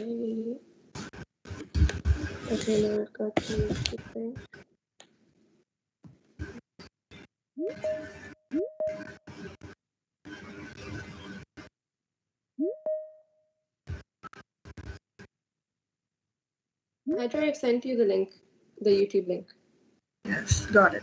Okay, now I've got to keep there. Hydra, I've sent you the link, the YouTube link. Yes, got it.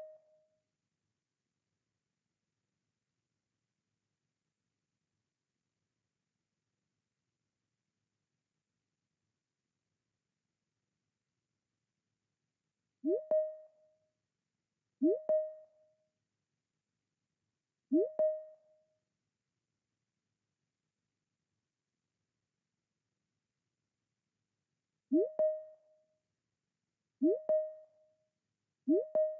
Mm-hmm.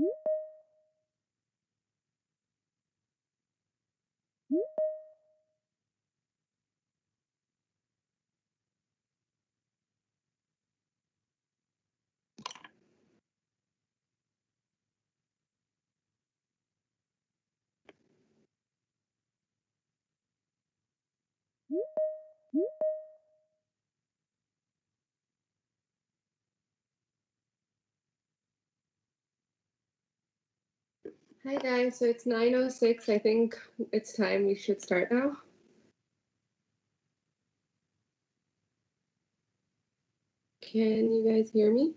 Mm-hmm. Hi guys, so it's 9.06. I think it's time we should start now. Can you guys hear me?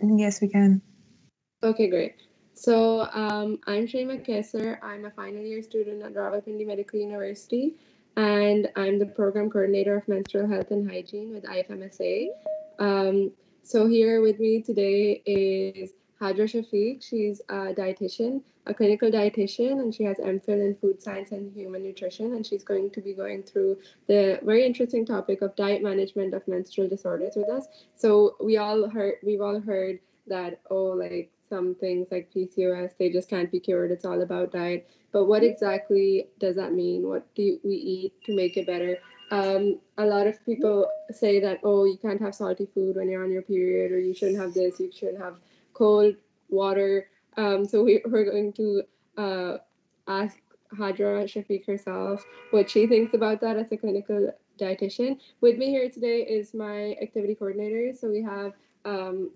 Yes, we can. Okay, great. So um, I'm Shema Kesser. I'm a final year student at Rawalpindi Medical University, and I'm the program coordinator of menstrual health and hygiene with IFMSA. Um, so here with me today is Hadra Shafiq. She's a dietitian, a clinical dietitian, and she has MPhil in food science and human nutrition. And she's going to be going through the very interesting topic of diet management of menstrual disorders with us. So we all heard, we've all heard that oh, like some things like PCOS, they just can't be cured. It's all about diet. But what mm-hmm. exactly does that mean? What do we eat to make it better? Um, a lot of people say that oh, you can't have salty food when you're on your period, or you shouldn't have this, you shouldn't have cold water. Um, so we, are going to uh, ask Hadra Shafiq herself what she thinks about that as a clinical dietitian. With me here today is my activity coordinator. So we have, um,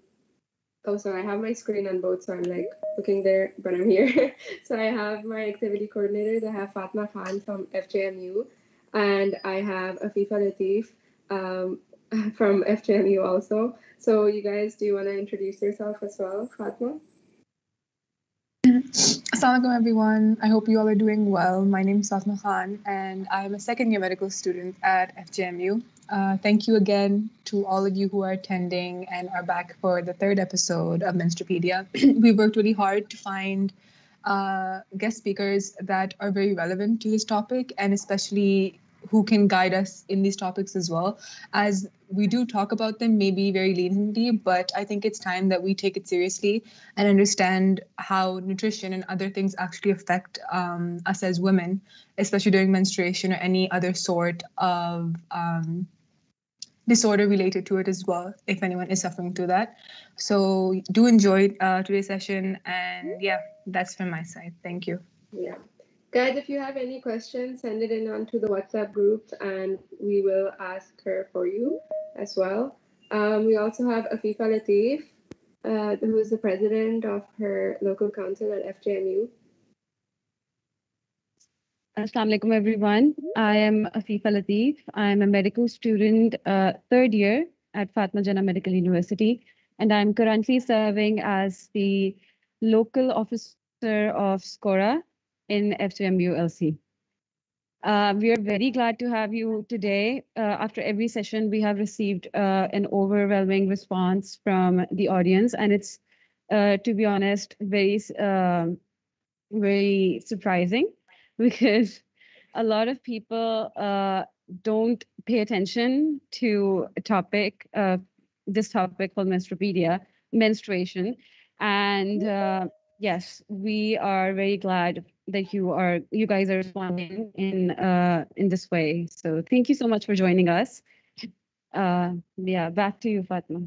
oh, sorry, I have my screen on both, so I'm like looking there, but I'm here. so I have my activity coordinators. I have Fatma Khan from FJMU, and I have Afifa Latif um, from FJMU also. So you guys, do you want to introduce yourself as well, Fatma? Assalamualaikum everyone. I hope you all are doing well. My name is Fatma Khan and I'm a second year medical student at FJMU. Uh, thank you again to all of you who are attending and are back for the third episode of Menstrupedia. we worked really hard to find uh, guest speakers that are very relevant to this topic and especially who can guide us in these topics as well. As we do talk about them maybe very leniently but i think it's time that we take it seriously and understand how nutrition and other things actually affect um, us as women especially during menstruation or any other sort of um, disorder related to it as well if anyone is suffering through that. So do enjoy uh, today's session and yeah that's from my side. Thank you. Yeah Guys, if you have any questions, send it in onto the WhatsApp group and we will ask her for you as well. Um, we also have Afifa Latif, uh, who is the president of her local council at FJMU. Assalamu alaikum, everyone. I am Afifa Latif. I'm a medical student, uh, third year at Fatma Jannah Medical University, and I'm currently serving as the local officer of SCORA, in FJMU LC. Uh, we are very glad to have you today. Uh, after every session, we have received uh, an overwhelming response from the audience, and it's, uh, to be honest, very, um, very surprising because a lot of people uh, don't pay attention to a topic, uh, this topic called menstrupedia, menstruation, and yes, we are very glad that you are you guys are responding in uh in this way. So thank you so much for joining us. Uh yeah, back to you, Fatma.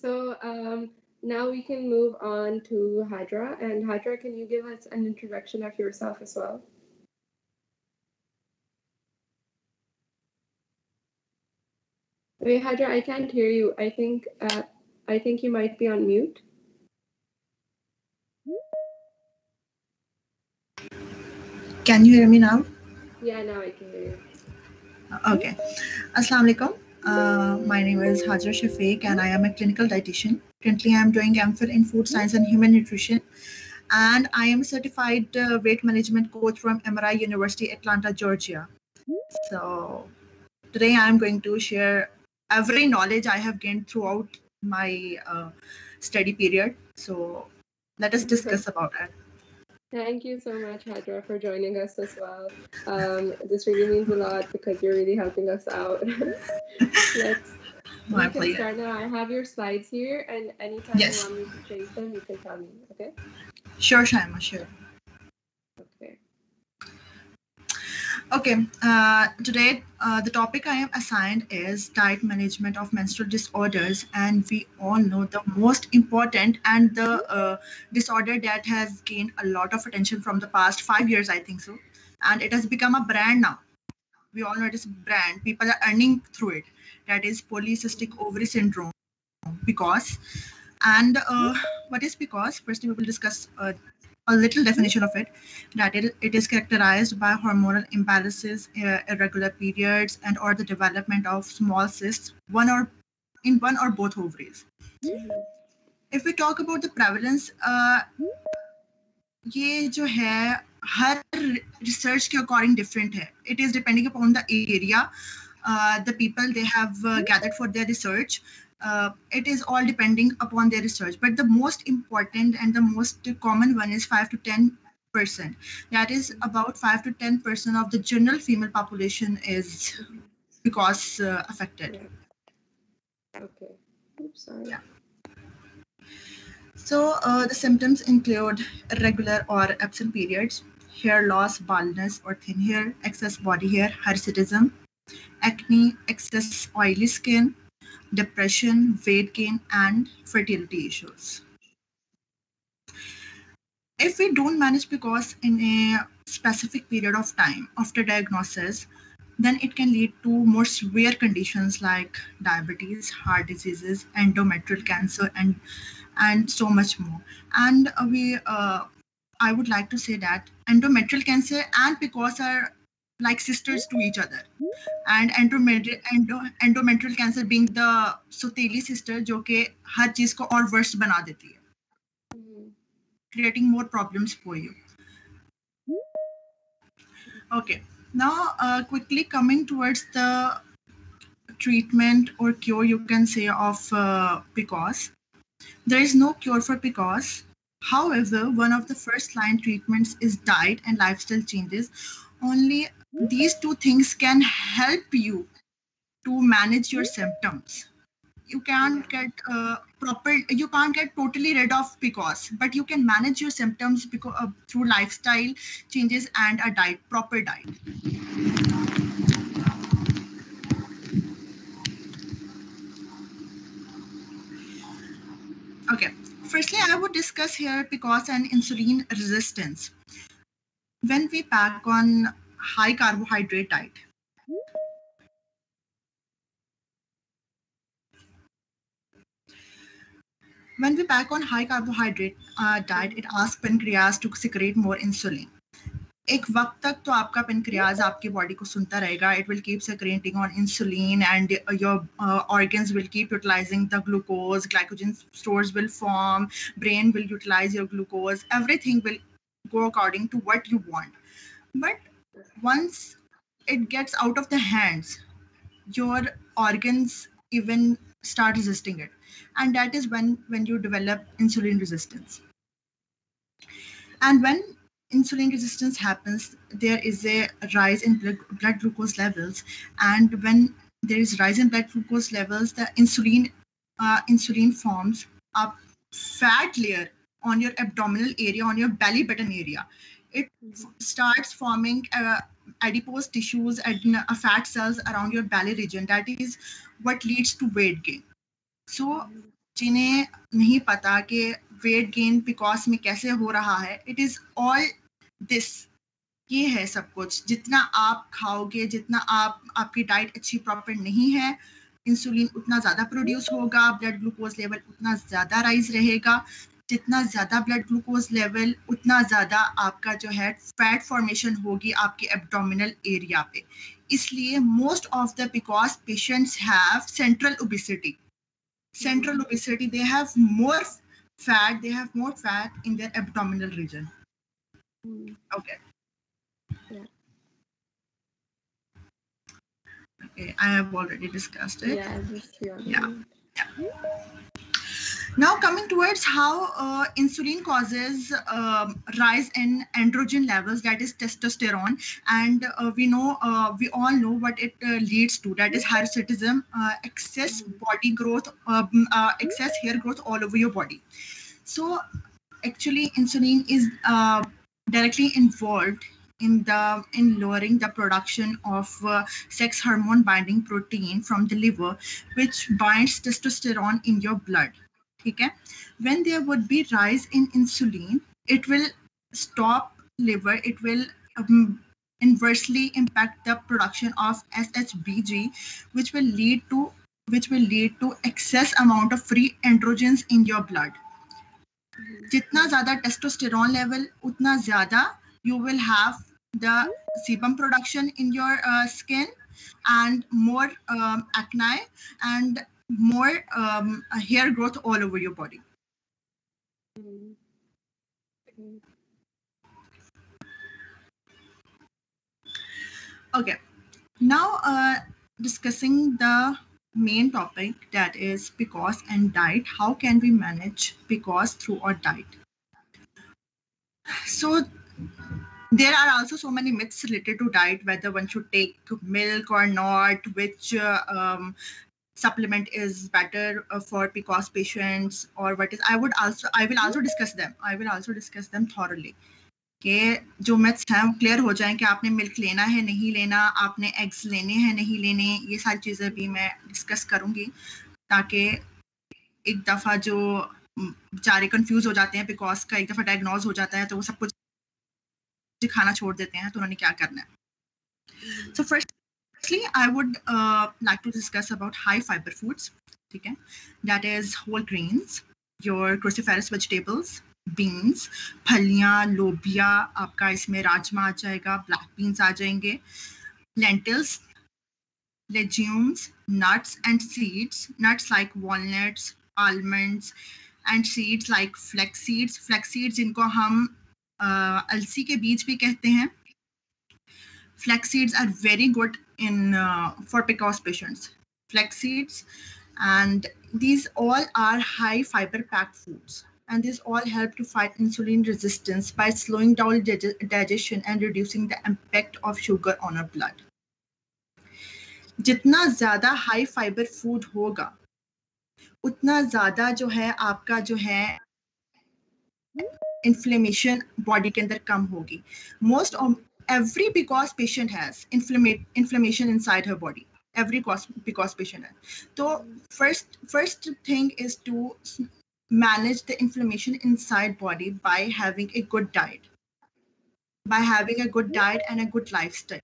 So um now we can move on to Hadra. And Hadra, can you give us an introduction of yourself as well? Wait, Hadra, I can't hear you. I think uh, I think you might be on mute. Can you hear me now? Yeah, now I can hear you. Okay. Assalamu alaikum. Uh, my name is Hadra Shafiq and I am a clinical dietitian. Currently, I am doing MPhil in food science and human nutrition. And I am a certified uh, weight management coach from MRI University, Atlanta, Georgia. So today I am going to share every knowledge I have gained throughout my uh, study period. So let us discuss about it. Thank you so much, Hadra, for joining us as well. Um, this really means a lot because you're really helping us out. Let's My can pleasure. start now. I have your slides here, and anytime Yes. you want me to change them, you can tell me. Okay. Sure, Shaima, sure. Okay. Okay, uh, today uh, the topic I am assigned is diet management of menstrual disorders, and we all know the most important and the uh, disorder that has gained a lot of attention from the past five years, I think so, and it has become a brand now. We all know it is brand. People are earning through it. That is polycystic ovary syndrome. Because, and uh, what is because? First, we will discuss uh, a little definition of it that it, it is characterized by hormonal imbalances, uh, irregular periods, and or the development of small cysts, one or in one or both ovaries. If we talk about the prevalence, uh, ये जो है हर research के according different है it is depending upon the area the people they have gathered for their research uh, it is all depending upon their research but the most important and the most common one is 5 to 10 percent that is about 5 to 10 percent of the general female population is because uh, affected Okay. Oops, sorry. Yeah. So uh, the symptoms include irregular or absent periods, hair loss, baldness or thin hair, excess body hair, hirsutism, acne, excess oily skin, depression, weight gain, and fertility issues. If we don't manage PCOS in a specific period of time after diagnosis, then it can lead to more severe conditions like diabetes, heart diseases, endometrial cancer, and and so much more. And we, uh, I would like to say that endometrial cancer and PCOS are like sisters to each other. And endometrial, endo, endometrial cancer being the soteli sister, जो कि हर चीज को और worse बना देती है, Mhm. creating more problems for you. Okay, now uh, quickly coming towards the treatment or cure, you can say, of uh, PCOS. There is no cure for PCOS. However, one of the first line treatments is diet and lifestyle changes. Only these two things can help you to manage your symptoms. You can't get uh, proper, you can't get totally rid of PCOS, but you can manage your symptoms because, uh, through lifestyle changes and a diet, proper diet. Okay, firstly, I would discuss here PCOS and insulin resistance. When we pack on high carbohydrate diet. When we back on high carbohydrate uh, diet, it asks pancreas to secrete more insulin. एक वक्त तक तो आपका pancreas आपकी body को सुनता रहेगा. It will keep secreting on insulin and your organs will keep utilising the glucose glycogen stores will form brain will utilise your glucose everything will go according to what you want but once it gets out of the hands your organs even start resisting it. And that is when when you develop insulin resistance. And when insulin resistance happens there is a rise in blood, glucose levels. And when there is rise in blood glucose levels the insulin uh, insulin forms a fat layer on your abdominal area on your belly button area it starts forming uh, adipose tissues and uh, fat cells around your belly region. That is what leads to weight gain. So जिन्हें नहीं पता कि weight gain PCOS में कैसे हो रहा है it is all this ये है सब कुछ। जितना आप खाओगे जितना आप आपकी डाइट अच्छी प्रॉपर नहीं है इंसुलिन उतना ज़्यादा प्रोड्यूस होगा ब्लड ग्लूकोज लेवल उतना ज़्यादा राइज रहेगा। जितना ज़्यादा ब्लड ग्लूकोज लेवल उतना ज़्यादा आपका जो है फैट फॉर्मेशन होगी आपके एब्डोमिनल एरिया पे इसलिए most of the because patients have central obesity central obesity they have more fat they have more fat in their abdominal region Mhm. okay i have already discussed it Yeah, yeah. Yeah. Now coming towards how uh, insulin causes um, rise in androgen levels that is testosterone. And uh, we know uh, we all know what it uh, leads to. That is hirsutism uh, excess body growth um, uh, excess hair growth all over your body. So actually insulin is directly involved in the in lowering the production of uh, sex hormone binding protein from the liver which binds testosterone in your blood okay when there would be rise in insulin it will stop liver it will um, inversely impact the production of shbg which will lead to which will lead to excess amount of free androgens in your blood जितना ज्यादा testosterone level उतना ज्यादा you will have the sebum production in your uh, skin and more um, acne and more um, hair growth all over your body. Okay, now uh, discussing the main topic that is PCOS and diet. How can we manage PCOS through our diet? So there are also so many myths related to diet, whether one should take milk or not, which uh, um, supplement is better uh, for PCOS patients, or what is. I would also, I will also discuss them. I will also discuss them thoroughly. कि जो maths हैं वो clear हो जाएँ कि आपने milk लेना है नहीं लेना आपने एग्स लेने हैं नहीं लेने ये सारी चीज़ें भी मैं डिस्कस करूँगी ताकि एक दफ़ा जो बेचारे कंफ्यूज हो जाते हैं बिकॉज़ का एक दफ़ा डायग्नोज हो जाता है तो वो सब कुछ खाना छोड़ देते हैं तो उन्होंने क्या करना है so firstly I would like to discuss about high fibre foods ठीक है that is whole grains your cruciferous vegetables beans फलियाँ लोबिया आपका इसमें राजमा आ जाएगा ब्लैक बीन्स आ जाएँगे lentils legumes, nuts and seeds, nuts like walnuts, almonds and seeds like flex seeds. Flex seeds जिनको हम अलसी के बीज भी कहते हैं। Flex seeds are very good in uh, for PCOS patients flex seeds and these all are high fiber packed foods and these all help to fight insulin resistance by slowing down dig- digestion and reducing the impact of sugar on our blood. जितना ज़्यादा high fibre food होगा उतना ज़्यादा जो है आपका जो है इन्फ्लेमेशन बॉडी के अंदर कम होगी most every because patient has inflammation inside her body. Every cause because patient has. So first first thing is to manage the inflammation inside body by having a good diet. By having a good diet and a good lifestyle.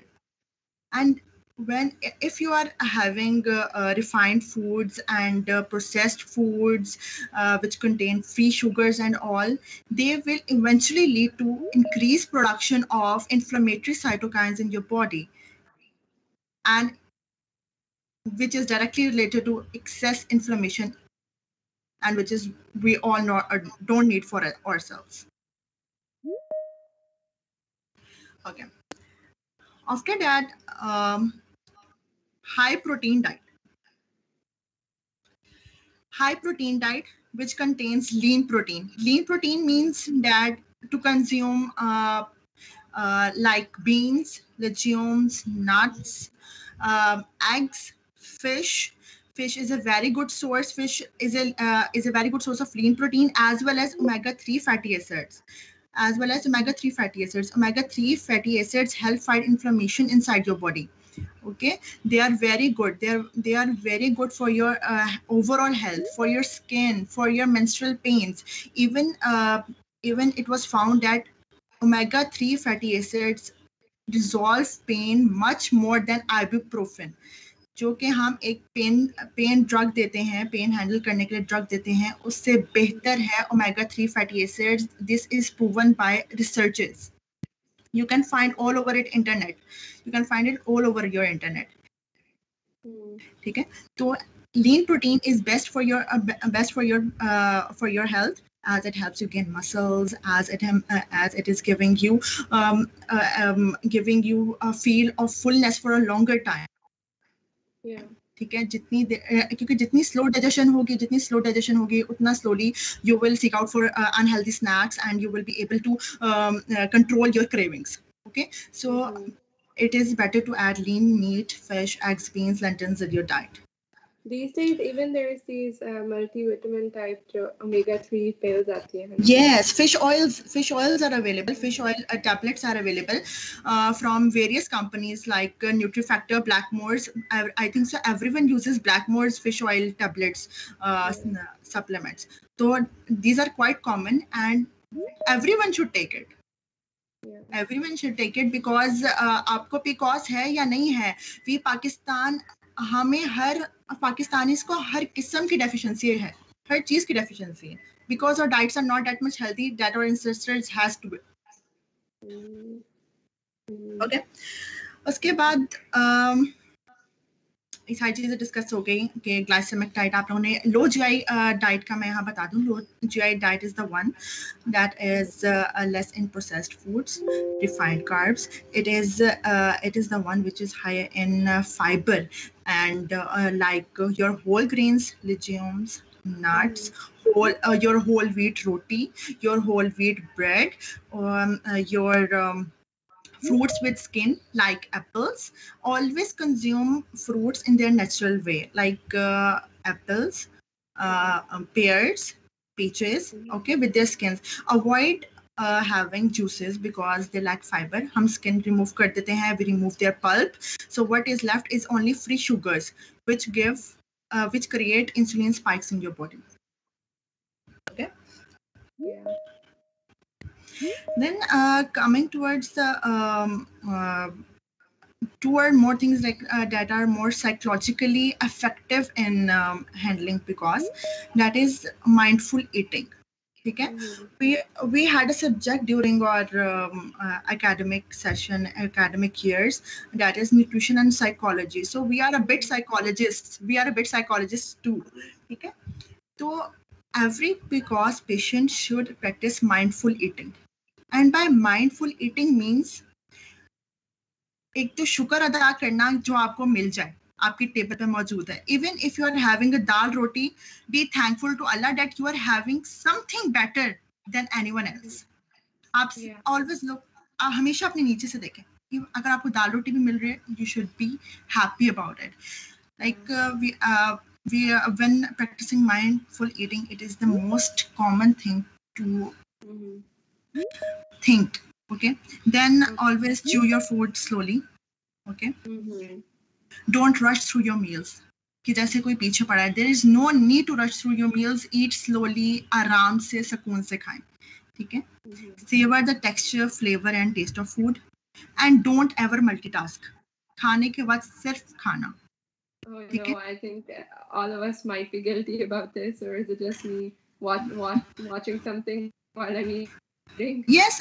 And when if you are having uh, uh, refined foods and uh, processed foods uh, which contain free sugars and all they will eventually lead to increased production of inflammatory cytokines in your body and which is directly related to excess inflammation and which is we all know uh, don't need for ourselves. Okay. After that, um, high protein diet. High protein diet, which contains lean protein. Lean protein means that to consume uh, uh, like beans, legumes, nuts, uh, eggs, fish, fish is a very good source. Fish is a uh, is a very good source of lean protein as well as omega three fatty acids, as well as omega three fatty acids. Omega three fatty acids help fight inflammation inside your body. Okay, they are very good. They are they are very good for your uh, overall health, for your skin, for your menstrual pains. Even uh, even it was found that omega three fatty acids dissolve pain much more than ibuprofen. जो कि हम एक pain pain drug देते हैं pen handle करने के लिए drug देते हैं उससे बेहतर है omega three fatty acids this is proven by researchers you can find all over it internet you can find it all over your internet ठीक है तो lean protein is best for your uh, best for your uh, for your health as it helps you gain muscles as it uh, as it is giving you um, uh, um, giving you a feel of fullness for a longer time ठीक है जितनी क्योंकि जितनी slow digestion होगी जितनी slow digestion होगी उतना slowly you will seek out for unhealthy snacks and you will be able to control your cravings okay so it is better to add lean meat meat fish eggs beans lentils in your diet. These days even there's these uh, multivitamin type omega-3 pills yes fish oils fish oils are available fish oil uh, tablets are available uh, from various companies like uh, nutrifactor blackmores I, I, think so everyone uses blackmores fish oil tablets uh, yeah. supplements so these are quite common and everyone should take it everyone should take it because uh, आपको PCOS है या नहीं है we Pakistan हमें हर पाकिस्तानी को हर किस्म की डेफिशिएंसी है हर चीज़ की डेफिशिएंसी है। Because our diets are not that much healthy that our ancestors has to be okay उसके बाद um, ये सारी चीज़ें डिस्कस हो गई कि ग्लाइसेमिक डाइट आप लोगों ने लो जी आई डाइट का मैं यहाँ बता दूँ low G I diet is the one that is less in processed foods refined carbs it is it is the one which is high in fibre and like your whole grains legumes nuts whole uh, your whole wheat roti your whole wheat bread um, uh, your um, fruits with skin like apples always consume fruits in their natural way like uh, apples uh, um, pears peaches mm-hmm. okay with their skins avoid uh, having juices because they lack fiber. Hum skin remove kar dete hai, we remove their pulp. So what is left is only free sugars, which give, which create insulin spikes in your body. Okay. Yeah then uh, coming towards the um, uh, toward more things like uh, that are more psychologically effective in um, handling because that is mindful eating. okay Mhm. we we had a subject during our um, uh, academic session academic years that is nutrition and psychology. So we are a bit psychologists. We are a bit psychologists too. okay so every because patient should practice mindful eating and by mindful eating means एक तो शुक्र अदा करना जो आपको मिल जाए आपकी table पे मौजूद है। Even if you are having a dal roti be thankful to Allah that you are having something better than anyone else आप ऑलवेज लुक आप हमेशा अपने नीचे से देखें कि अगर आपको दाल रोटी भी मिल रही है you should be happy about it like we we uh, when practicing mindful eating it is the most common thing to. think okay then always chew your food slowly okay Mhm. don't rush through your meals कि जैसे कोई पीछे पड़ा है there is no need to rush through your meals eat slowly आराम से सुकून से खाएं ठीक है Mhm. savor the texture flavor and taste of food and don't ever multitask खाने के बाद सिर्फ खाना Oh Okay. no, I think all of us might be guilty about this, or is it just me watch, watch, watching something while I'm eating? yes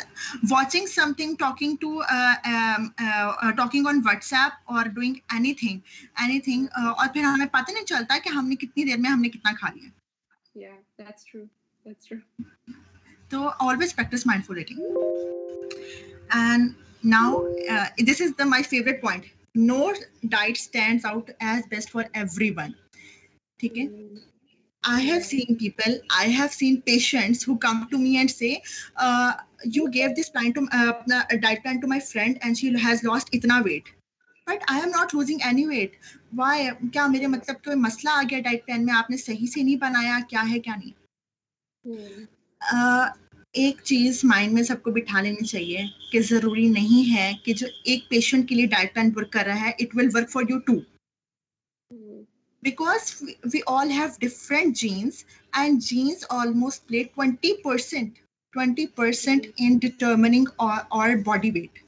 watching something talking to uh, um, uh, uh, talking on whatsapp or doing anything anything uh, और फिर हमें पता नहीं चलता कि हमने कितनी देर में हमने कितना खा लिया Yeah, that's true. That's true. So always practice mindful eating. And now uh, this is the my favorite point. No diet stands out as best for everyone. Okay. Mm. I have seen people, I have seen patients who come to me and say, uh, "You gave this plan to uh, diet plan to my friend, and she has lost itna weight." But I am not losing any weight. Why? क्या मेरे मतलब कोई मसला आ गया diet plan में आपने सही से नहीं बनाया क्या है क्या नहीं Hmm. अह, एक चीज़ माइंड में सबको बिठा लेनी चाहिए कि ज़रूरी नहीं है कि जो एक पेशेंट के लिए डाइट प्लान वर्क कर रहा है it will work for you too Hmm. because we, we all have different genes and genes almost play 20% 20% in determining our, our body weight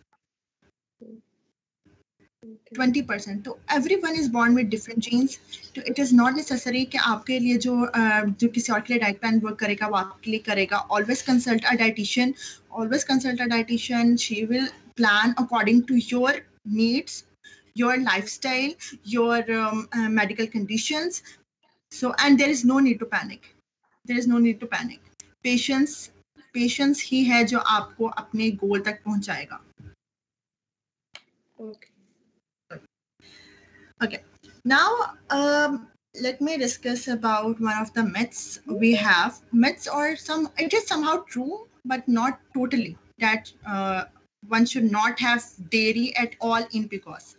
Okay. 20% तो everyone is born with different genes तो it is not necessary कि आपके लिए जो uh, जो किसी और के लिए डाइट प्लान वर्क करेगा वो आपके लिए करेगा always consult a dietitian always consult a dietitian she will plan according to your needs your lifestyle your um, uh, medical conditions so and there is no need to panic there is no need to panic patience patience ही है जो आपको अपने गोल तक पहुंचाएगा Okay. Now, um, let me discuss about one of the myths we have. Myths or some, it is somehow true, but not totally. That uh, one should not have dairy at all in PCOS.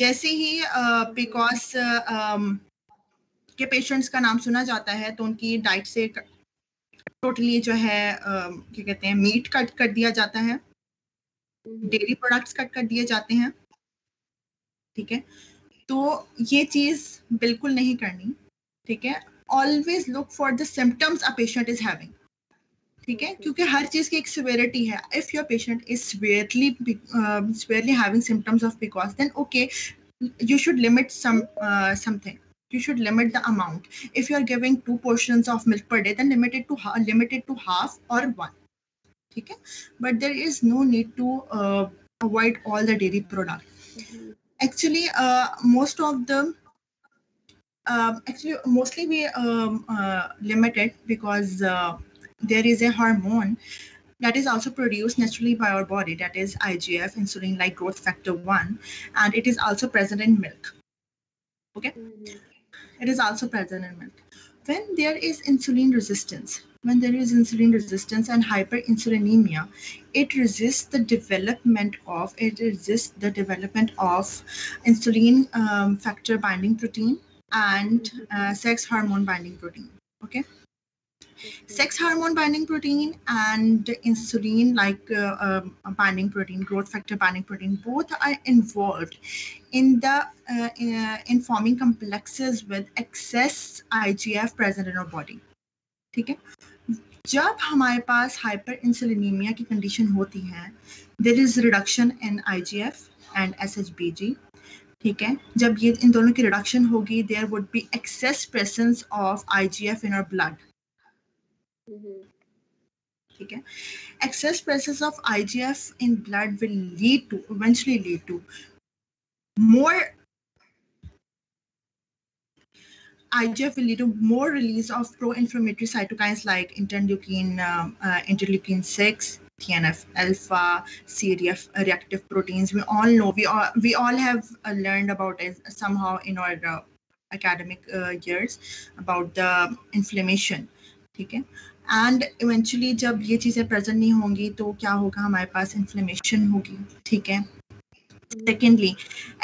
जैसे ही PCOS के patients का नाम सुना जाता है तो उनकी diet से टोटली जो है क्या कहते हैं मीट कट कर दिया जाता है. डेयरी प्रोडक्ट्स कट कर दिए जाते हैं। ठीक है? तो ये चीज़ बिल्कुल नहीं करनी। ठीक है? Always look for the symptoms a patient is having ठीक है क्योंकि हर चीज़ की एक सिवियरिटी है if your patient is severely severely having symptoms of because then okay should limit some uh, something you should limit the amount if you are giving two portions of milk per day then limit it to limit it to half or one ठीक है but there is no need to uh, avoid all the dairy products Mhm. actually, uh, most of them, um, actually, mostly we um, uh, limit it because uh, there is a hormone that is also produced naturally by our body, that is IGF, insulin like growth factor 1, and it is also present in milk. Okay? It is also present in milk. When there is insulin resistance, when there is insulin resistance and hyperinsulinemia, it resists the development of it resists the development of insulin um, factor binding protein and uh, sex hormone binding protein. Okay, sex hormone binding protein and insulin like uh, um, binding protein, growth factor binding protein, both are involved in the uh, in, in forming complexes with excess IGF present in our body. ठीक है जब हमारे पास hyper इंसुलिनीमिया की condition होती है there is reduction in IGF and SHBG ठीक है जब ये इन दोनों की रिडक्शन होगी there would be excess presence of IGF in our blood Mhm. ठीक है excess presence of IGF in blood will lead to eventually lead to more IGF will lead to more release of pro-inflammatory cytokines like interleukin, um, uh, interleukin 6, TNF alpha, CRF reactive proteins. We all know, we all, we all have uh, learned about it somehow in our uh, academic uh, years about the inflammation. ठीक है And eventually जब ये चीज़ें present नहीं होंगी तो क्या होगा हमारे पास इन्फ्लेमेशन होगी ठीक है सेकेंडली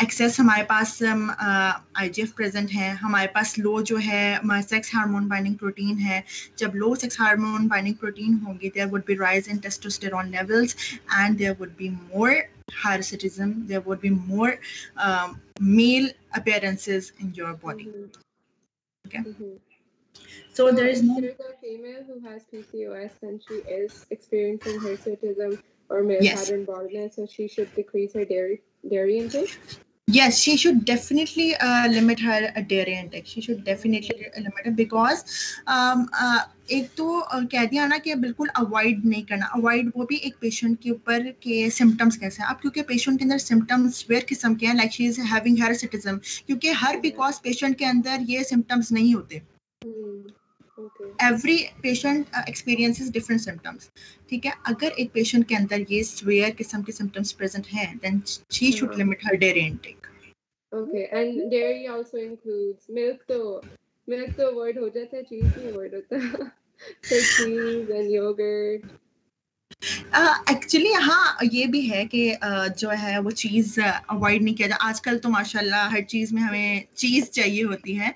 एक्सेस हमारे पास आई जी एफ़ प्रेजेंट है हमारे पास लो जो है सेक्स हार्मोन बाइंडिंग प्रोटीन है जब low sex hormone binding protein होंगी there would be rise in testosterone levels and there would be more hirsutism there would be more um, male appearances in your body Mhm. Okay. Mhm. So there is no there's a female who has PCOS and she is experiencing hirsutism or male Yes. pattern baldness, so she should decrease her dairy dairy intake. yes she should definitely uh, limit her uh, dairy intake she should definitely limit it because um, uh, एक तो uh, कह दिया ना कि बिल्कुल avoid नहीं करना avoid वो भी एक पेशेंट के ऊपर के सिम्टम्स कैसे हैं अब क्योंकि पेशेंट के अंदर सिम्टम्स वेयर किस्म के हैं like she is having hirsutism क्योंकि हर बिकॉज़ पेशेंट के अंदर ये सिम्टम्स नहीं होते Hmm. Every patient experiences different symptoms ठीक है अगर एक पेशेंट के अंदर ये स्वेयर किस्म के सिम्टम्स प्रेजेंट हैं then she should. Limit her dairy intake Okay. And dairy also includes milk तो milk तो avoid हो जाता है cheese नहीं avoid होता so cheese and yogurt actually uh, हाँ ये भी है कि uh, जो है वो चीज़ अवॉइड नहीं किया जाए आजकल तो माशाल्लाह हर चीज़ में हमें चीज़ चाहिए होती है।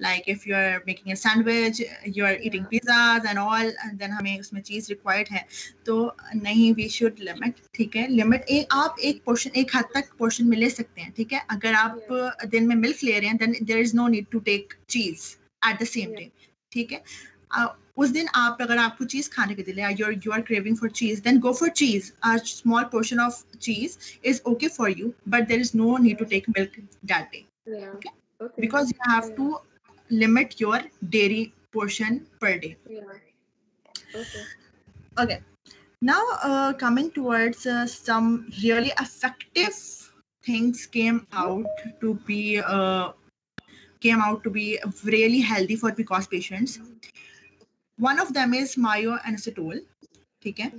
Like if you are making a sandwich you are eating pizzas and all then हमें उसमें चीज़ रिक्वायर्ड है। तो नहीं वी शुड लिमिट ठीक है? लिमिट एक आप एक पोर्शन एक हद तक पोर्शन में ले सकते हैं ठीक है? अगर आप yeah. दिन में मिल्क ले रहे हैं then there is no need to take cheese at the same time ठीक है? उस दिन आप अगर आपको चीज खाने के दिल है you're you are craving for cheese then go for cheese a small portion of cheese is okay for you but there is no need to take milk that day yeah Okay. okay because you have to limit your dairy portion per day yeah okay okay now uh, coming towards uh, some really effective things came out to be uh, came out to be really healthy for PCOS patients One of them is myoinositol ठीक है.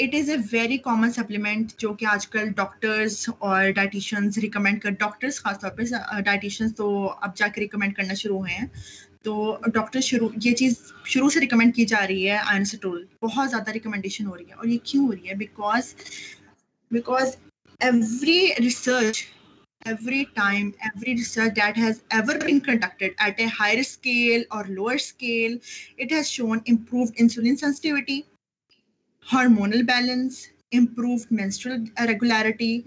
It is a very common supplement जो कि आजकल doctors और dietitians recommend कर doctors खासतौर पर dietitians तो अब जाके रिकमेंड करना शुरू हुए हैं। तो डॉक्टर शुरू ये चीज़ शुरू से रिकमेंड की जा रही है आयनसटोल बहुत ज़्यादा रिकमेंडेशन हो रही है और ये क्यों हो रही है? Because because every research every time every research that has ever been conducted at a higher scale or lower scale it has shown improved insulin sensitivity hormonal balance improved menstrual regularity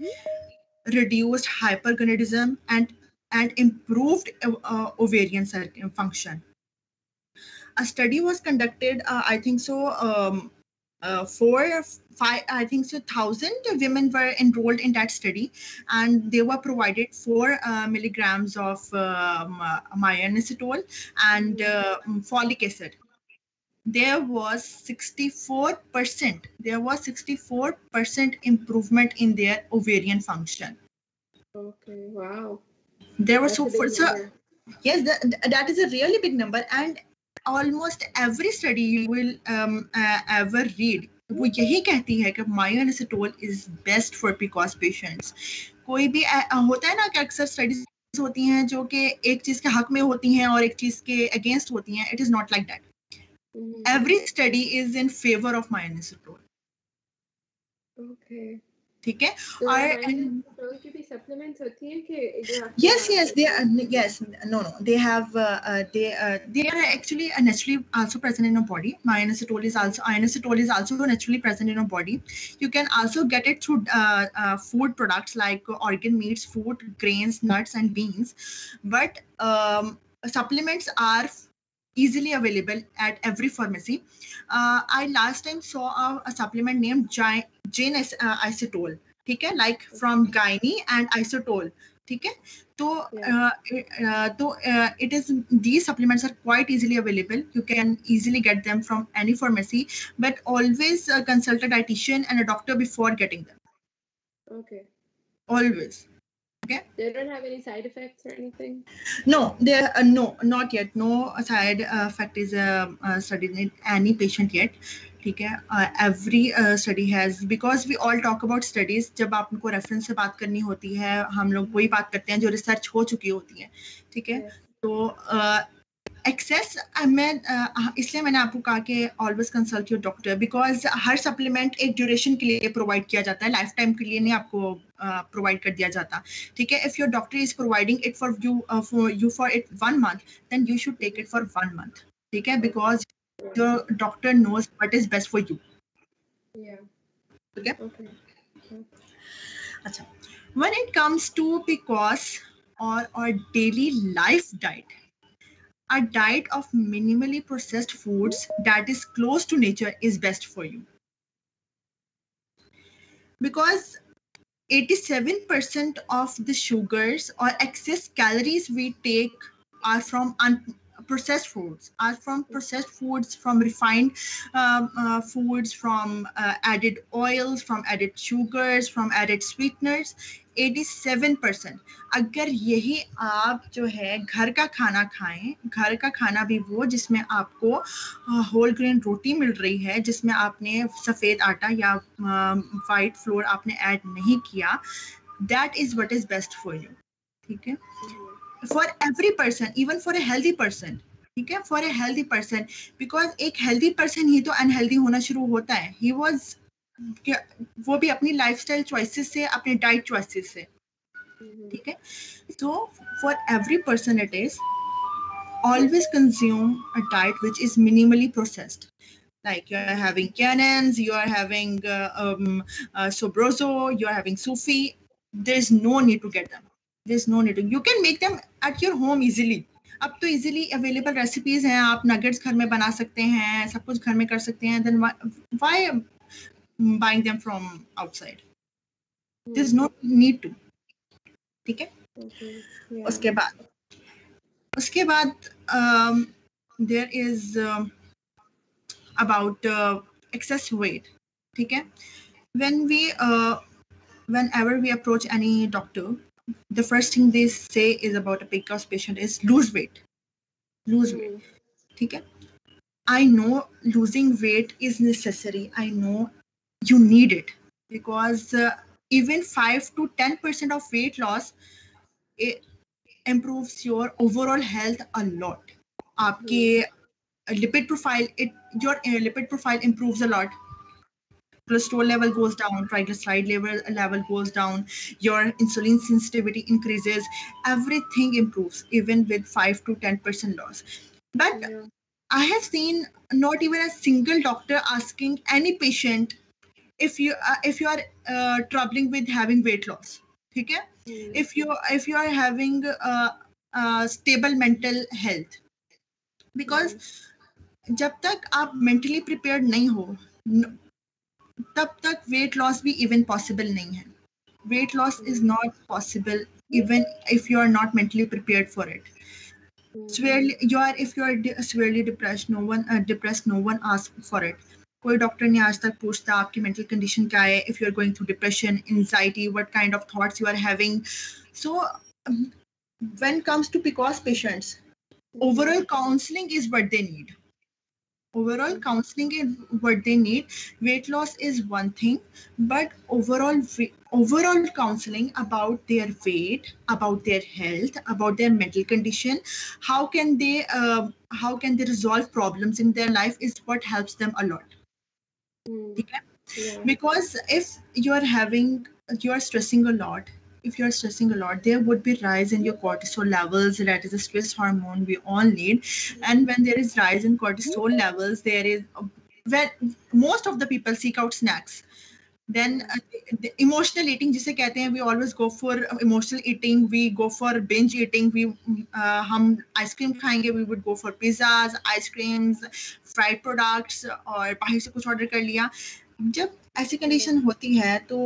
reduced hypergonadism and and improved uh, uh, ovarian function. A study was conducted uh, i think so um, uh, four five i think so thousand women were enrolled in that study and they were provided four uh, milligrams of um, uh, and uh, folic acid there was 64% there was 64% improvement in their ovarian function Okay. Wow. there was so for so yes that, that is a really big number and almost every study you will um, uh, ever read वो यही कहती है कि myoinositol is best for PCOS patients कोई भी होता है ना कि अक्सर स्टडीज़ होती हैं जो कि एक चीज़ के हक में होती हैं और एक चीज़ के अगेंस्ट होती हैं. It is not like that every study is in favour of myonisitol Okay. ठीक है So I- myonisitol की भी supplements होती हैं कि जो आपके yes यहाँ yes पे- they are yes no no they have uh, uh, they uh, they are actually uh, naturally also present in our body myonisitol is also ionisitol is also naturally present in our body you can also get it through uh, uh, food products like organ meats fruit grains nuts and beans but um, supplements are easily available at every pharmacy uh, i last time saw a, a supplement named Gi- jane Is- uh, isotol ठीक है like from gyne and isotol ठीक है तो Yeah. uh, uh, तो uh, it is these supplements are quite easily available you can easily get them from any pharmacy but always uh, consult a dietitian and a doctor before getting them Okay. They don't have any side effects or anything. no there uh, no not yet no side uh, effect is uh, uh, studied in any patient yet ठीक है every study has because we all talk about studies जब आपको reference से बात करनी होती है हम लोग वही बात करते हैं जो रिसर्च हो चुकी होती है ठीक है yeah. तो एक्सेस मैं uh, इसलिए मैंने आपको कहा कि always consult your doctor because her supplement एक ड्यूरेशन के लिए प्रोवाइड किया जाता है लाइफ टाइम के लिए नहीं आपको प्रोवाइड कर दिया जाता। ठीक है? If your doctor is providing it for you for you for it one month then you should take it for one month ठीक है? Because your doctor knows what is best for you. Okay. Okay. अच्छा। When it comes to PCOS or our daily life diet a diet of minimally processed foods that is close to nature is best for you. Because 87% of the sugars or excess calories we take are from un- processed foods are from processed foods from refined um, uh, foods from uh, added oils from added sugars from added sweeteners 87% अगर यही आप जो है घर का खाना खाएँ घर का खाना भी वो जिसमें आपको होल ग्रेन रोटी मिल रही है जिसमें आपने सफ़ेद आटा या वाइट फ्लोर आपने ऐड नहीं किया that is what is best for you ठीक है Mhm. For every person even for a healthy person ठीक है for a healthy person because एक हेल्दी पर्सन ही तो अनहेल्दी होना शुरू होता है ही वॉज वो भी अपनी लाइफस्टाइल चॉइसेस से अपने डाइट चॉइसेस से Mhm. ठीक है so for every person it is always consume a diet which is minimally processed like you're having cannons you're having uh, um, uh, sobroso you're having sufi there's no need to get them There's no need to you can make them at your home easily. अब तो easily available recipes हैं आप nuggets घर में बना सकते हैं सब कुछ घर में कर सकते हैं then why buying them from outside there is no need to ठीक है. Yeah. उसके बाद उसके बाद there is about excess weight ठीक है? When we uh, whenever we approach any doctor the first thing they say is about a PCOS patient is lose weight lose weight Mhm. ठीक है I know losing weight is necessary. I know you need it because uh, even 5 to 10% of weight loss it improves your overall health a lot. आपके lipid profile it your uh, lipid profile improves a lot. Cholesterol level goes down, triglyceride level level goes down, your insulin sensitivity increases, everything improves even with 5 to 10% loss. But Yeah. I have seen not even a single doctor asking any patient if you uh, if you are uh, troubling with having weight loss. ठीक है? Mhm. If you if you are having uh, uh, stable mental health, because जब तक आप mentally prepared नहीं हो न- तब तक weight loss भी even possible नहीं है. Weight loss is not possible even if you are not mentally prepared for it. severely you are if you are severely depressed no one uh, depressed no one asks कोई doctor ने आज तक पूछता आपकी mental condition क्या है if you are going through depression anxiety what kind of thoughts you are having so when comes to PCOS patients overall counseling is what they need overall counseling is what they need weight loss is one thing but overall overall counseling about their weight about their health about their mental condition how can they uh, how can they resolve problems in their life is what helps them a lot Mm. Yeah. because if you are having you are stressing a lot if you are stressing a lot there would be rise in your cortisol levels that is a stress hormone we all need and when there is rise in cortisol levels there is when most of the people seek out snacks then uh, the, emotional eating जिसे कहते हैं we always go for emotional eating we go for binge eating we uh, हम ice cream खाएँगे we would go for pizzas ice creams fried products और बाहर से कुछ order कर लिया जब ऐसी कंडीशन होती है तो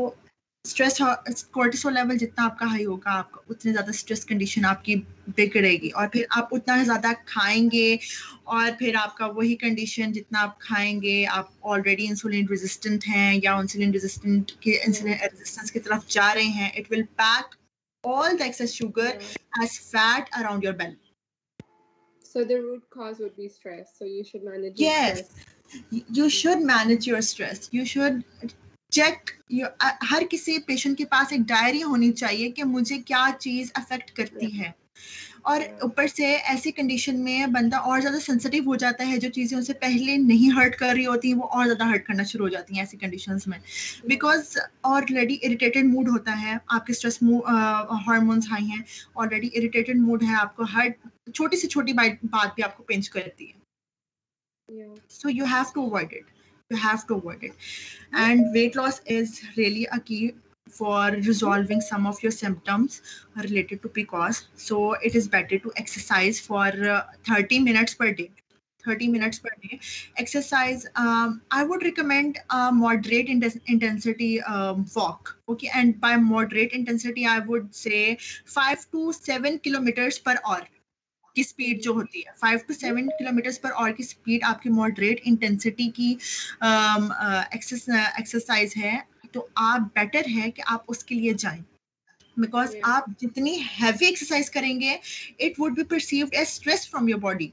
स्ट्रेस कोर्टिसोल लेवल जितना आपका हाई होगा आपका उतनी ज़्यादा स्ट्रेस कंडीशन आपकी बिगड़ेगी और फिर आप उतना ज़्यादा खाएँगे और फिर आपका वही कंडीशन जितना आप खाएँगे आप ऑलरेडी इंसुलिन रेजिस्टेंट हैं या इंसुलिन रेजिस्टेंट के इंसुलिन रेजिस्टेंस की तरफ़ जा रहे हैं it will pack all the excess sugar as fat around your belly So the root cause would be stress. So you should manage. Yes, stress. you should manage your stress. You should uh, हर किसी patient के पास एक diary होनी चाहिए कि मुझे क्या चीज़ अफेक्ट करती है। और ऊपर से ऐसी कंडीशन में बंदा और ज़्यादा सेंसिटिव हो जाता है जो चीज़ें उसे पहले नहीं हर्ट कर रही होती हैं वो और ज़्यादा हर्ट करना शुरू हो जाती हैं ऐसी कंडीशंस में। बिकॉज़ ऑलरेडी इरिटेटेड मूड होता है आपके स्ट्रेस हार्मोन्स हाई हैं ऑलरेडी इरिटेटेड मूड है आपको हर छोटी से छोटी बात भी आपको पिंच करती है। So you have to avoid it you have to avoid it and weight loss is really a key for resolving some of your symptoms related to pcos. So it is better to exercise for uh, 30 minutes per day. 30 minutes per day. Exercise um, i would recommend a moderate inten- intensity um, walk okay? And by moderate intensity i would say 5 to 7 kilometers per hour की speed जो होती है five to seven kilometre per hour की speed आपकी moderate intensity की exercise है तो आप बेटर है कि आप उसके लिए जाए बिकॉज़ Yeah. आप जितनी हैवी एक्सरसाइज करेंगे it would be perceived as stress from your body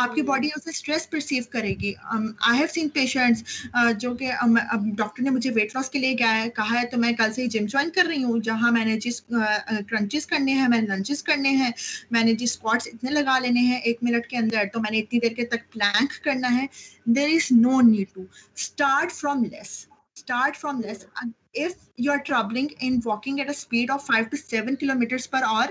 आपकी. बॉडी उसे स्ट्रेस परसीव करेगी आई हैव सीन पेशेंट्स जो कि um, डॉक्टर ने मुझे वेट लॉस के लिए गया है कहा है तो मैं कल से ही जिम ज्वाइन कर रही हूँ जहाँ मैंने जिस क्रंचेस करने हैं मैंने लंचेस करने हैं मैंने जी स्क्वाट्स इतने लगा लेने हैं एक मिनट के अंदर तो मैंने इतनी देर के तक प्लैंक करना है there is no need to start from less start from less And if you're troubling in walking at a speed of 5 to 7 kilometers per hour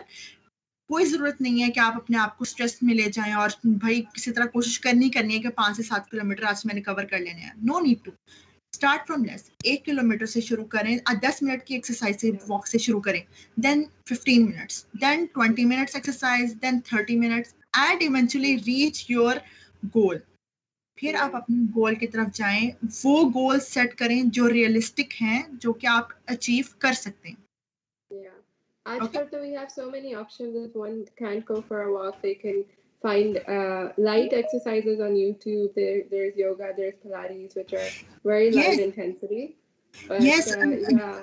कोई ज़रूरत नहीं है कि आप अपने आप को स्ट्रेस में ले जाएँ और भाई किसी तरह कोशिश करनी करनी है कि पाँच से सात किलोमीटर आज मैंने कवर कर लेने हैं। No need to start from less एक किलोमीटर से शुरू करें दस मिनट की एक्सरसाइज से वॉक से शुरू करें। Then fifteen minutes then twenty minutes exercise then thirty minutes and eventually reach your goal फिर आप अपने गोल की तरफ़ जाएँ। वो गोल सेट करें जो रियलिस्टिक हैं, जो कि आप अचीव कर सकते हैं। Yeah. Ajkal though we have so many options if one can't go for a walk, they can find uh, light exercises on YouTube. There, there's yoga, there's Pilates, which are very light Yes. intensity. But, Yes, uh, and- yeah.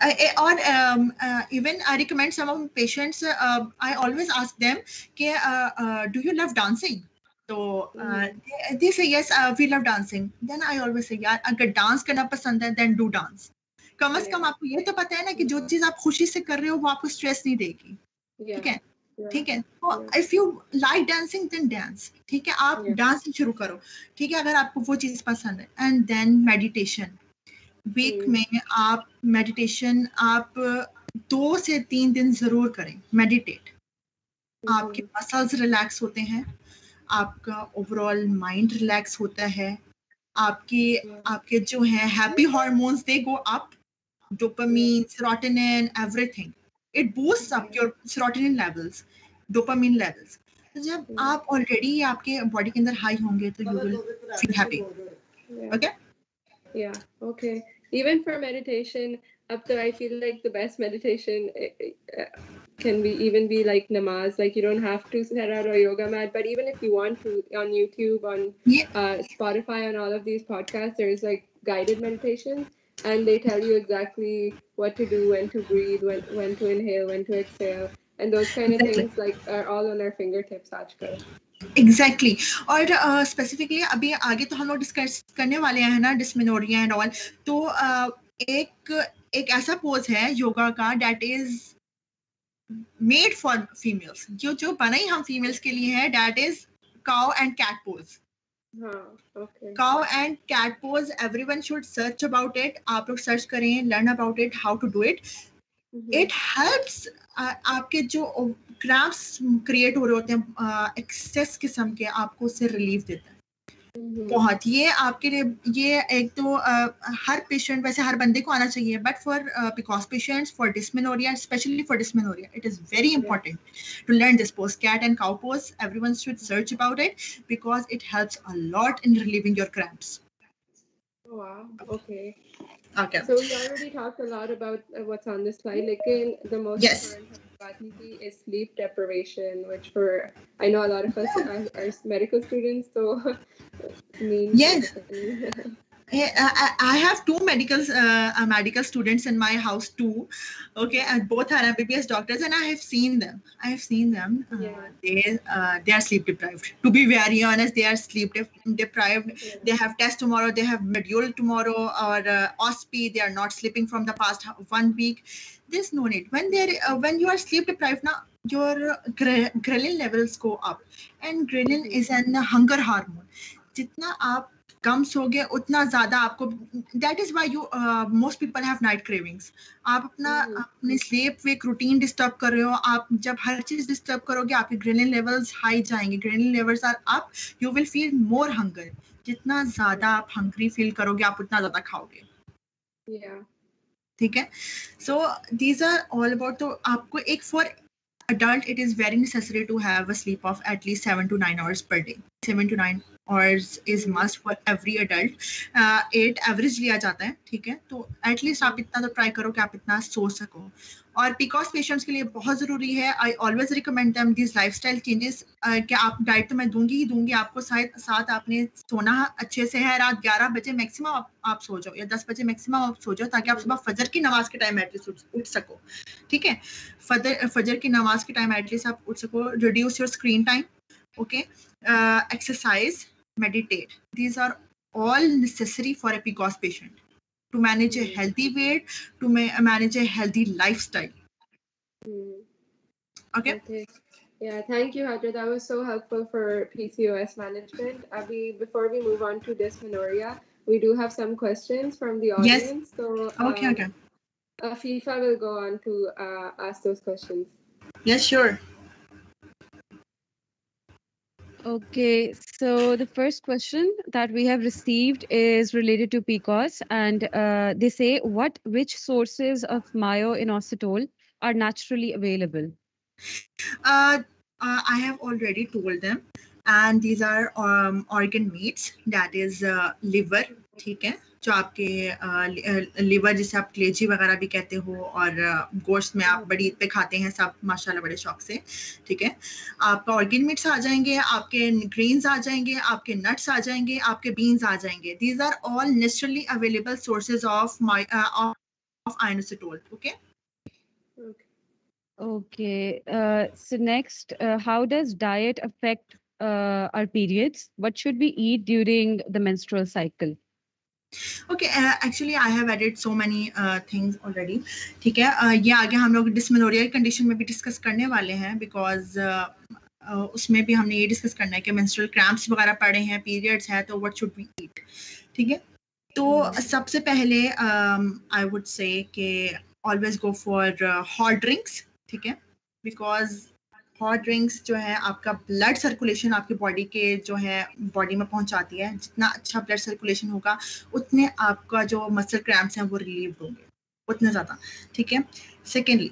I, I- or um, uh, even I recommend some of my patients. Uh, I always ask them, "Ke, uh, uh, do you love dancing?" So uh, Mm. they, they say yes, uh, we love dancing. Then I always say, यार अगर dance करना पसंद है, then do dance. कम अज कम आपको ये तो पता है ना कि जो चीज़ आप खुशी से कर रहे हो वो आपको स्ट्रेस नहीं देगी। ठीक है. ठीक है? तो if you like dancing then dance ठीक है? आप. डांसिंग शुरू करो। ठीक है? अगर आपको वो चीज़ पसंद है and then meditation week Hmm. में आप मेडिटेशन आप दो से तीन दिन ज़रूर करें। मेडिटेट आपके Mhm. मसल्स रिलैक्स होते हैं। आपका ओवरऑल माइंड रिलैक्स होता है। आपकी. आपके जो है happy hormones they go up Dopamine serotonin everything it boosts up your serotonin levels dopamine levels तो जब Yeah. आप ऑलरेडी आपके बॉडी के अंदर हाई होंगे तो you will feel happy Yeah. Okay. Yeah. Okay. even for meditation, up to I feel like the best meditation uh, can be even be like namaz. Like you don't have to set out a yoga mat, but even if you want to on YouTube, on Yeah. uh, Spotify, on all of these podcasts, there's like guided meditations, and they tell you exactly what to do, when to breathe, when when to inhale, when to exhale, and those kind of Exactly. things like are all on our fingertips. आजकल. Exactly exactly. और specifically अभी आगे तो हम लोग discuss करने वाले हैं ना डिस्मिनोरिया एंड ऑल तो uh, एक एक ऐसा पोज है योगा का that is made for females जो जो बना ही हम फीमेल्स के लिए है that is cow and cat pose हाँ, okay. cow and cat pose everyone should search about it आप लोग सर्च करें learn about it how to do it. It helps आपके जो क्राफ्ट क्रिएट हो रहे होते हैं एक्सेस किस्म के आपको उससे रिलीफ देता है. बहुत ये आपके लिए ये एक तो अ, हर पेशेंट वैसे हर बंदे को आना चाहिए but for because patients for dysmenorrhea specially for dysmenorrhea it is very important to learn this pose cat and cow pose everyone should search about it because it helps a lot in relieving your cramps wow. Okay. Okay So we already talked a lot about uh, what's on this slide. Like in the most Yes. important Bhatniti is sleep deprivation, which for I know a lot of us are, are medical students, so means Yes. I, I have two medical uh, uh, medical students in my house too. Okay, and both are MBBS doctors, and I have seen them. I have seen them. Uh, They uh, they are sleep deprived. To be very honest, they are sleep dep- deprived. Yeah. They have test tomorrow. They have module tomorrow or uh, OSPE. They are not sleeping from the past one week. There's no need. When they're uh, when you are sleep deprived now, your gre- ghrelin levels go up, and ghrelin is an hunger hormone. जितना आप कम सोगे उतना ज़्यादा आपको that is why you most people have night cravings आप अपना. अपने sleep wake routine disturb कर रहे हो आप जब हर चीज़ डिस्टर्ब करोगे आपके ग्रेनिन लेवल्स हाई जाएँगे ghrelin levels are up you will feel more hunger जितना ज़्यादा आप हंग्री फील करोगे आप उतना ज़्यादा खाओगे Yeah. ठीक है so these are all about तो आपको एक for adult it is very necessary to have a sleep of at least 7 to 9 hours per day 7 to 9 hours is must for every uh, 8 average लिया जाता है ठीक है? तो एटलीस्ट आप इतना तो ट्राई करो कि आप इतना सो सको। और पिकॉस पेशेंट्स के लिए बहुत ज़रूरी है I always recommend them this lifestyle changes कि आप डाइट तो मैं दूँगी ही दूँगी आपको साथ साथ आपने सोना अच्छे से है रात 11 बजे मैक्सिमम आप, आप सो जाओ या 10 बजे मैक्सिमम आप सो जाओ ताकि आप सुबह फजर की नमाज़ के टाइम एटलीस्ट उठ सको ठीक है? फजर फजर की नमाज़ के टाइम एटलीस्ट आप उठ सको reduce your screen time okay exercise meditate these are all necessary for a pcos patient to manage a healthy weight to ma- manage a healthy lifestyle Mm. okay Okay. Yeah, thank you, Hadra. That was so helpful for PCOS management. Abhi, before we move on to dysmenorrhea, we do have some questions from the Yes. audience. So okay um, okay Afifa will go on to uh, ask those questions. yes sure Okay, so the first question that we have received is related to PCOS, and uh, they say what which sources of myo-inositol are naturally available? uh, uh, I have already told them, and these are um, organ meats. That is uh, liver, ठीक है? जो आपके liver जिसे आप क्लेजी वगैरह भी कहते हो और गोश्त में आप बड़ी ईद पे खाते हैं सब माशाल्लाह बड़े शौक से ठीक है? आपका ऑर्गेन मीट्स आ जाएँगे आपके ग्रेन्स आ जाएँगे आपके नट्स आ जाएँगे आपके बीन्स आ जाएँगे। These are all naturally available sources of of inositol okay next, uh, how does diet affect uh, our periods? What should we eat during the menstrual cycle? Okay actually I have added so many things already ठीक है uh, ये आगे हम लोग dysmenorrhoea की condition में भी discuss करने वाले हैं बिकॉज़ उसमें भी हमने ये डिस्कस करना है कि मेंस्ट्रुअल क्रैम्प्स वगैरह पड़े हैं पीरियड्स हैं तो व्हाट शुड वी ईट ठीक है? तो सबसे पहले आई वुड से कि always go for hot drinks ठीक है? बिकॉज़ हॉट ड्रिंक्स जो है, आपका ब्लड सर्कुलेशन आपकी बॉडी के जो है बॉडी में पहुंचाती है। जितना अच्छा ब्लड सर्कुलेशन होगा, उतने आपका जो मसल क्रैम्प्स हैं, वो रिलीव होंगे। उतने ज़्यादा, ठीक है? Secondly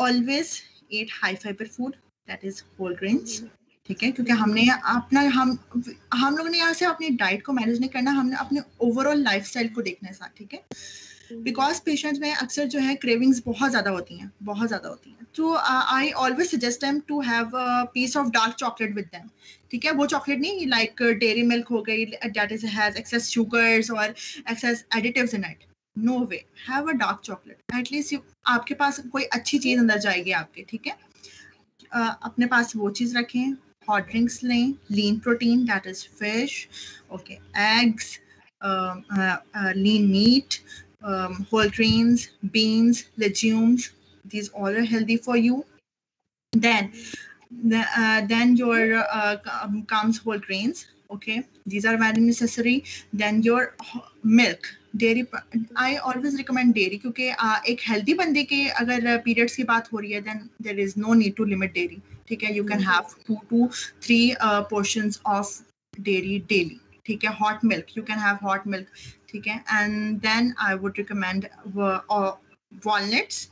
always eat high fibre food that is whole grains ठीक है? क्योंकि हमने अपना, हम हम लोगों ने यहाँ से अपनी डाइट को मैनेज नहीं करना, हमने अपने ओवरऑल लाइफस्टाइल को देखना है साथ, ठीक है? बिकॉज़ पेशेंट्स में अक्सर जो है क्रेविंग्स बहुत ज़्यादा होती हैं बहुत ज़्यादा होती हैं। तो I always suggest them to have piece of dark chocolate with them ठीक है? वो चॉकलेट नहीं लाइक डेयरी मिल्क हो गई that is has excess sugars और excess additives in it no way have a dark chocolate at least आपके पास कोई अच्छी चीज़ अंदर जाएगी आपके ठीक है? Uh, अपने पास वो चीज़ रखें हॉट ड्रिंक्स लें lean protein that is fish okay eggs lean meat um, whole grains beans legumes these all are healthy for you then the, uh, then your uh, um, comes whole grains okay these are very necessary then your milk dairy I always recommend dairy क्योंकि uh, एक healthy बंदे के अगर periods uh, की बात हो रही है then there is no need to limit dairy ठीक है you can have two to three portions of dairy daily ठीक है hot milk you can have hot milk ठीक है and then I would recommend walnuts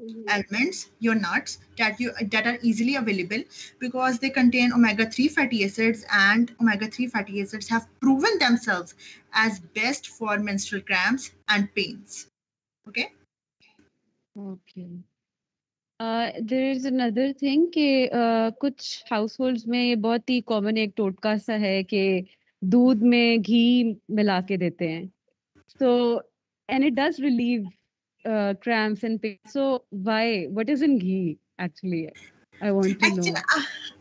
mm-hmm. almonds your nuts that you that are easily available because they contain omega-3 fatty acids and omega-3 fatty acids have proven themselves as best for menstrual cramps and pains okay okay uh, there is another thing कि uh, कुछ households में ये बहुत ही common एक टोटका सा है कि दूध में घी मिला के देते हैं। So and it does relieve cramps and pain so why what is in ghee actually I want to know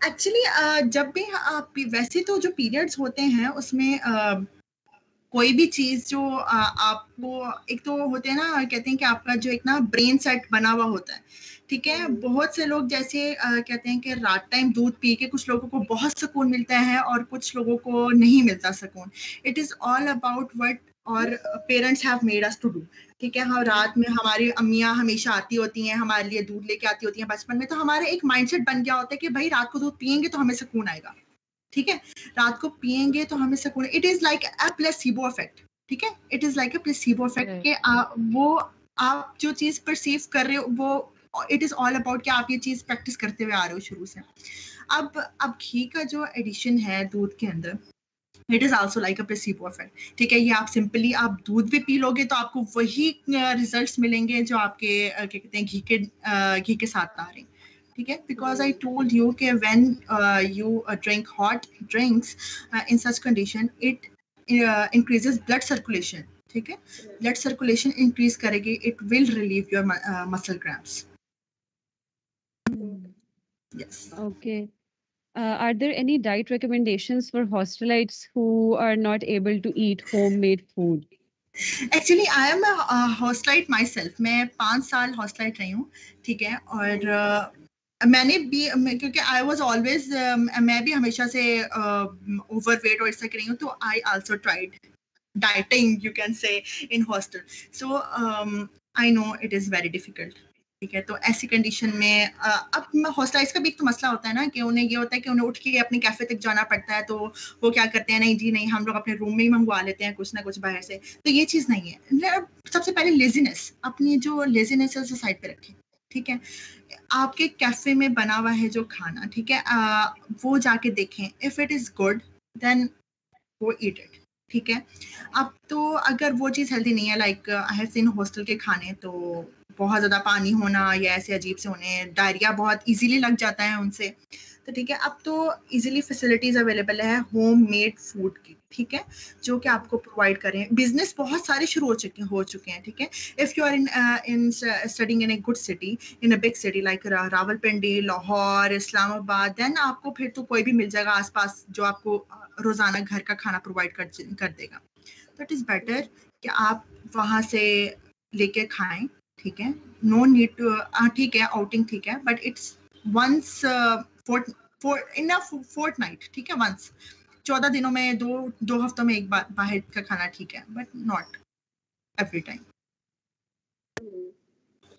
actually जब भी uh, आप वैसे तो जो पीरियड्स होते हैं उसमें uh, कोई भी चीज़ जो uh, आपको एक तो होते हैं ना कहते हैं कि आपका जो एक ना ब्रेन सेट बना हुआ होता है। ठीक है? हम्म। बहुत से लोग जैसे आ, कहते हैं कि रात टाइम दूध पी के कुछ लोगों को बहुत सुकून मिलता है और कुछ लोगों को नहीं मिलता सुकून। It is all about what और parents have made us to do ठीक है? हम रात में हमारी अम्मियाँ हमेशा आती होती हैं हमारे लिए दूध लेके आती होती हैं बचपन में तो हमारे एक माइंडसेट बन गया होता है कि भाई रात को दूध पियेंगे तो हमें सुकून आएगा। ठीक है? रात को पियेंगे तो हमें सुकून it is like a placebo effect ठीक है? It is like a placebo effect कि वो आप जो चीज़ परसीव कर रहे हो वो इट इज़ ऑल अबाउट कि आप ये चीज़ प्रैक्टिस करते हुए आ रहे हो शुरू से। अब अब घी का जो एडिशन है दूध के अंदर it is also like a placebo effect ठीक है? ये आप सिंपली आप दूध भी पी लोगे तो आपको वही रिजल्ट्स मिलेंगे जो आपके क्या कहते हैं, घी के घी के साथ आ रहे हैं, ठीक है? बिकॉज़ आई टोल्ड यू कि when you drink hot drinks in such condition it increases blood circulation ठीक है? ब्लड सर्कुलेशन इंक्रीज करेगी it will relieve your muscle cramps yes okay Uh, are there any diet recommendations for hostelites who are not able to eat homemade food? Actually I am hostelite myself मैं पाँच साल हॉस्टलाइट रही हूँ ठीक है और uh, मैंने भी क्योंकि आई वॉज ऑलवेज मैं भी हमेशा से ओवर uh, वेट और इस तरह रही हूँ तो I also tried dieting you can say in hostel so I know it is very difficult ठीक है तो ऐसी कंडीशन में अब हॉस्टलाइज का भी एक तो मसला होता है ना कि उन्हें ये होता है कि उन्हें उठ के अपने कैफ़े तक जाना पड़ता है तो वो क्या करते हैं नहीं जी नहीं हम लोग अपने रूम में ही मंगवा लेते हैं कुछ ना कुछ बाहर से। तो ये चीज़ नहीं है। सबसे पहले लेजीनेस अपनी जो लेजीनेस है उसे साइड पर रखें ठीक है? आपके कैफ़े में बना हुआ है जो खाना ठीक है? आ, वो जाके देखें if it is good then वो ईट इट ठीक है? अब तो अगर वो चीज़ हेल्दी नहीं है like I have seen hostel के खाने तो बहुत ज़्यादा पानी होना या ऐसे अजीब से होने, डायरिया बहुत इजीली लग जाता है उनसे। तो ठीक है, अब तो इजीली फैसिलिटीज़ अवेलेबल है होम मेड फ़ूड की, ठीक है, जो कि आपको प्रोवाइड करें बिज़नेस बहुत सारे शुरू हो चुके हो चुके हैं, ठीक है। If you are in in studying in a good city in a big city like Rawalpindi Lahore Islamabad then आपको फिर तो कोई भी मिल जाएगा आसपास जो आपको रोज़ाना घर का खाना प्रोवाइड कर कर देगा। इट इज़ बेटर कि आप वहाँ से लेके खाएँ। ठीक है नो नीड टू ठीक है आउटिंग ठीक है but it's once for in fortnight ठीक है वंस चौदह दिनों में दो दो हफ्तों में एक बार बाहर का खाना ठीक है but not every time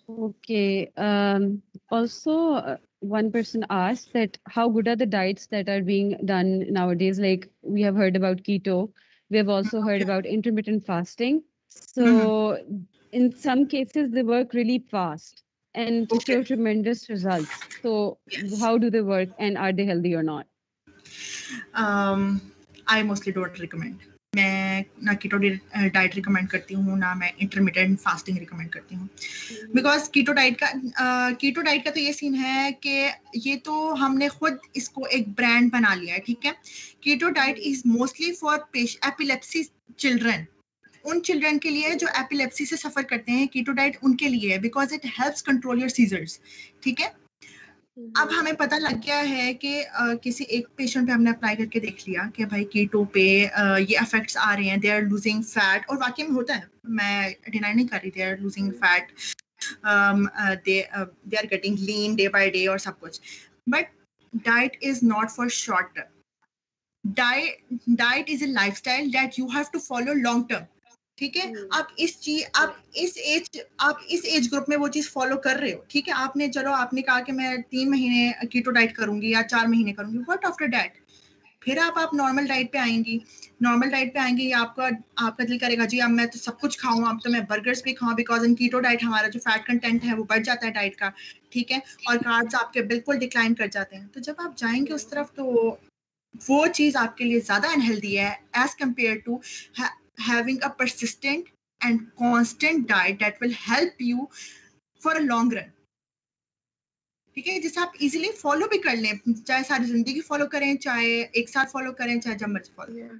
Okay. Um, also, uh, one person asked that how good are the diets that are being done nowadays? Like we have heard about keto, we have also heard about intermittent fasting. So, mm-hmm in some cases they work really fast and to Okay. show tremendous results. So, Yes. how do they work and are they healthy or not? I mostly don't recommend मैं ना keto diet recommend करती हूँ ना मैं intermediate fasting recommend करती हूँ because keto diet का कीटो diet का तो ये सीन है कि ये तो हमने खुद इसको एक ब्रांड बना लिया है ठीक है keto diet is mostly for epilepsy children उन चिल्ड्रन के लिए जो एपिलेप्सी से सफ़र करते हैं कीटो डाइट उनके लिए है because it helps control your seizures ठीक है? अब हमें पता लग गया है कि अ, किसी एक पेशेंट पे हमने अप्लाई करके देख लिया कि भाई कीटो पे अ, ये इफेक्ट्स आ रहे हैं दे आर लूजिंग फैट और वाकई में होता है मैं डिनाई नहीं कर रही they are losing fat they they are getting lean day by day और सब कुछ। But diet is not for short term diet diet is a lifestyle that you have to follow long term ठीक है? हम्म। आप इस चीज़ आप इस एज आप इस एज ग्रुप में वो चीज़ फॉलो कर रहे हो ठीक है? आपने चलो आपने कहा कि मैं तीन महीने कीटो डाइट करूँगी या चार महीने करूँगी व्हाट आफ्टर डैट फिर आप आप नॉर्मल डाइट पे आएँगी। नॉर्मल डाइट पे आएँगी आपका आपका दिल करेगा जी अब मैं तो सब कुछ खाऊं अब तो मैं बर्गर्स भी खाऊं बिकॉज़ इन कीटो डाइट हमारा जो फैट कंटेंट है वो बढ़ जाता है डाइट का ठीक है? और कार्ब्स आपके बिल्कुल डिक्लाइन कर जाते हैं। तो जब आप जाएँगे उस तरफ़ तो वो चीज़ आपके लिए ज़्यादा अनहेल्दी है as compare to having a persistent and constant diet that will help you for a long run ठीक है जिसे आप इजीली फॉलो भी कर लें चाहे सारी जिंदगी फॉलो करें चाहे एक साथ फॉलो करें चाहे जब मर्जी फॉलो Yeah.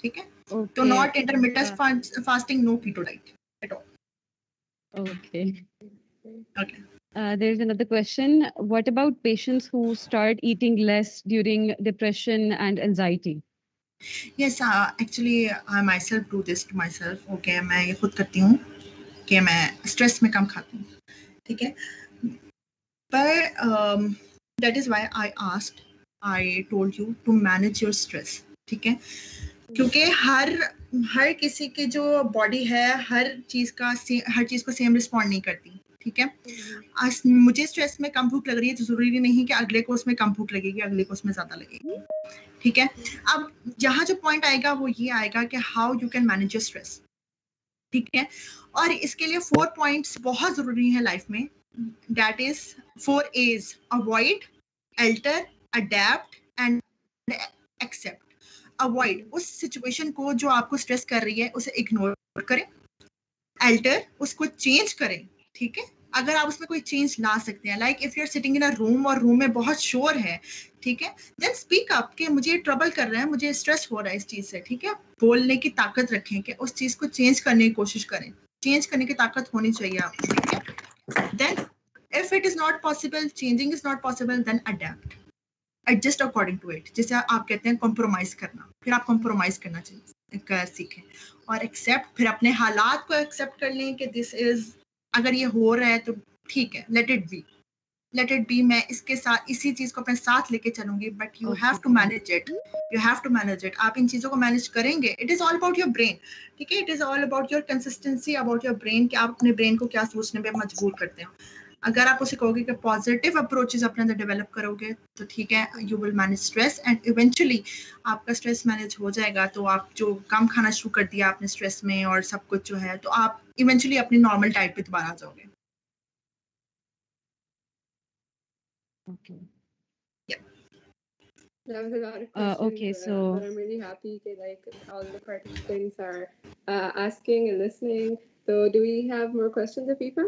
ठीक है Okay. तो not intermediate Yeah. Fasting no keto diet at all Okay. Okay Uh, there's another question. What about patients who start eating less during depression and anxiety? Yes actually I myself do this to myself okay मैं ये खुद करती हूँ कि मैं stress में कम खाती हूँ। ठीक है? पर that is why I asked I told you to manage your stress ठीक है? क्योंकि हर हर किसी की जो बॉडी है, हर चीज़ का हर चीज़ को सेम रिस्पॉन्ड नहीं करती। ठीक है? आज मुझे स्ट्रेस में कम भूख लग रही है तो ज़रूरी नहीं कि अगले कोर्स में कम भूख लगेगी, अगले कोर्स में ज़्यादा लगेगी। ठीक है? अब यहाँ जो पॉइंट आएगा, वो ये आएगा कि how you can manage your stress ठीक है? और इसके लिए फोर पॉइंट्स बहुत ज़रूरी है लाइफ में। That is four A's avoid alter adapt and accept avoid उस सिचुएशन को जो आपको स्ट्रेस कर रही है, उसे इग्नोर करें। एल्टर उसको चेंज करें। ठीक है? अगर आप उसमें कोई चेंज ला सकते हैं like if you are sitting in a room और रूम में बहुत शोर है, ठीक है? देन स्पीक अप कि मुझे ट्रबल कर रहा है, मुझे स्ट्रेस हो रहा है इस चीज़ से, ठीक है? बोलने की ताकत रखें कि उस चीज़ को चेंज करने की कोशिश करें। चेंज करने की ताकत होनी चाहिए आपको ठीक है? Then if it is not possible changing is not possible then adapt adjust according to it जैसे आप कहते हैं कॉम्प्रोमाइज करना। फिर आप कॉम्प्रोमाइज करना चाहिए सीखें। और एक्सेप्ट फिर अपने हालात को एक्सेप्ट कर लें कि दिस इज़ अगर ये हो रहा है तो ठीक है let it be let it be मैं इसके साथ इसी चीज़ को अपने साथ लेके चलूँगी but you have to manage it you have to manage it आप इन चीज़ों को मैनेज करेंगे. It is all about your brain ठीक है? It is all about your consistency about your brain कि आप अपने ब्रेन को क्या सोचने पर मजबूर करते हो। अगर आप उसे कहोगे कि पॉजिटिव अप्रोचेस अपने अंदर डेवलप करोगे तो ठीक है you will manage stress and eventually आपका स्ट्रेस मैनेज हो जाएगा तो आप जो कम खाना शुरू कर दिया आपने स्ट्रेस में और सब कुछ जो है तो आप इवेंचुअली अपनी नॉर्मल डाइट पे दोबारा आ जाओगे Okay. That was a lot of Uh, questions. okay, uh, so- but I'm really happy that like all the participants are uh, asking and listening. So, do we have more questions, Afifa?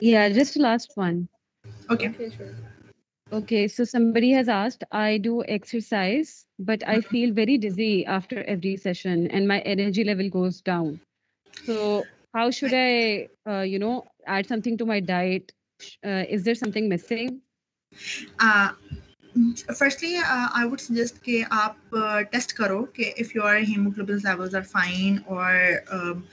Yeah, just the last one. Okay Okay, sure. Okay, so somebody has asked, I do exercise, but I feel very dizzy after every session and my energy level goes down. So how should I, uh, you know, add something to my diet? Uh, is there something missing? uh, firstly uh, i would suggest कि आप test करो कि if your hemoglobin levels are fine or um,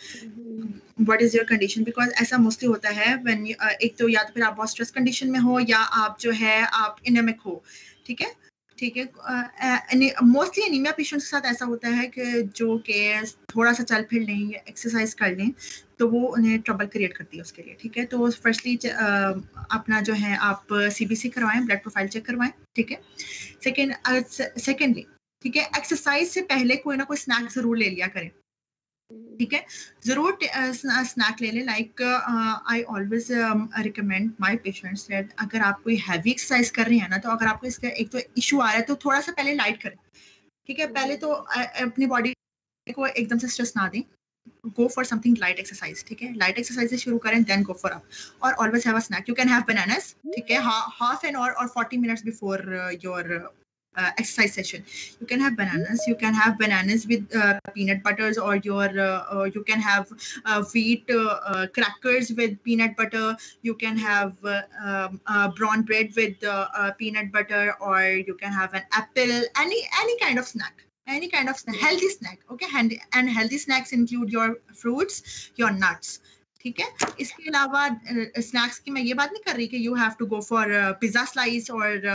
what is your condition because ऐसा mostly होता है when you, uh, एक तो या तो फिर आप बहुत स्ट्रेस कंडीशन में हो या आप जो है आप इनेमिक हो ठीक है ठीक है मोस्टली एनीमिया पेशेंट्स के साथ ऐसा होता है कि जो कि थोड़ा सा चल फिर लें या एक्सरसाइज कर लें तो वो उन्हें ट्रबल क्रिएट करती है उसके लिए, ठीक है? तो फर्स्टली अपना जो है आप सीबीसी करवाएँ ब्लड प्रोफ़ाइल चेक करवाएँ, ठीक है? सेकेंड सेकेंडली ठीक है एक्सरसाइज से पहले कोई ना कोई स्नैक्स ज़रूर ले लिया करें। ठीक है? ज़रूर स्नैक ले लें। Like I always recommend my patients that अगर आप कोई हैवी एक्सरसाइज कर रहे हैं ना तो अगर आपको इसका एक तो इशू आ रहा है तो थोड़ा सा पहले लाइट करें। ठीक है? पहले तो अपनी बॉडी को एकदम से स्ट्रेस ना दें। Go for something light exercise ठीक है? लाइट एक्सरसाइज से शुरू करें देन गो फॉर up. और always have a snack. You can have bananas ठीक है? An hour or 40 minutes before uh, your uh, exercise session. You can have bananas. You can have bananas with uh, peanut butters or your uh, you can have wheat crackers with peanut butter. You can have um, brown bread with peanut butter or you can have an apple any any kind of snack any kind of snack, healthy snack okay? And, and healthy snacks include your fruits your nuts ठीक है इसके अलावा snacks की मैं ये बात नहीं कर रही कि you have to go for pizza slice और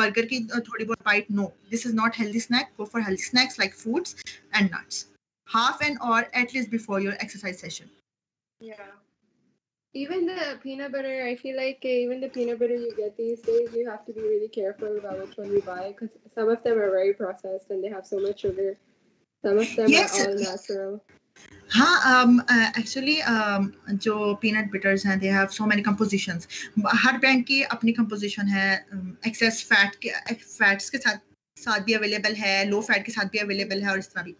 बर्गर की थोड़ी बहुत bite no this is not healthy snack go for healthy snacks like fruits and nuts half an hour at least before your exercise session yeah even the peanut butter i feel like even the peanut butter you get these days you have to be really careful about which one you buy because some of them are very processed and they have so much sugar some of them yes. are all natural हाँ actually um, um, जो peanut butters हैं they have so many compositions her brand की अपनी composition है excess um, fat के fats के साथ साथ भी अवेलेबल है लो फैट के साथ भी अवेलेबल है और इस तरह भी।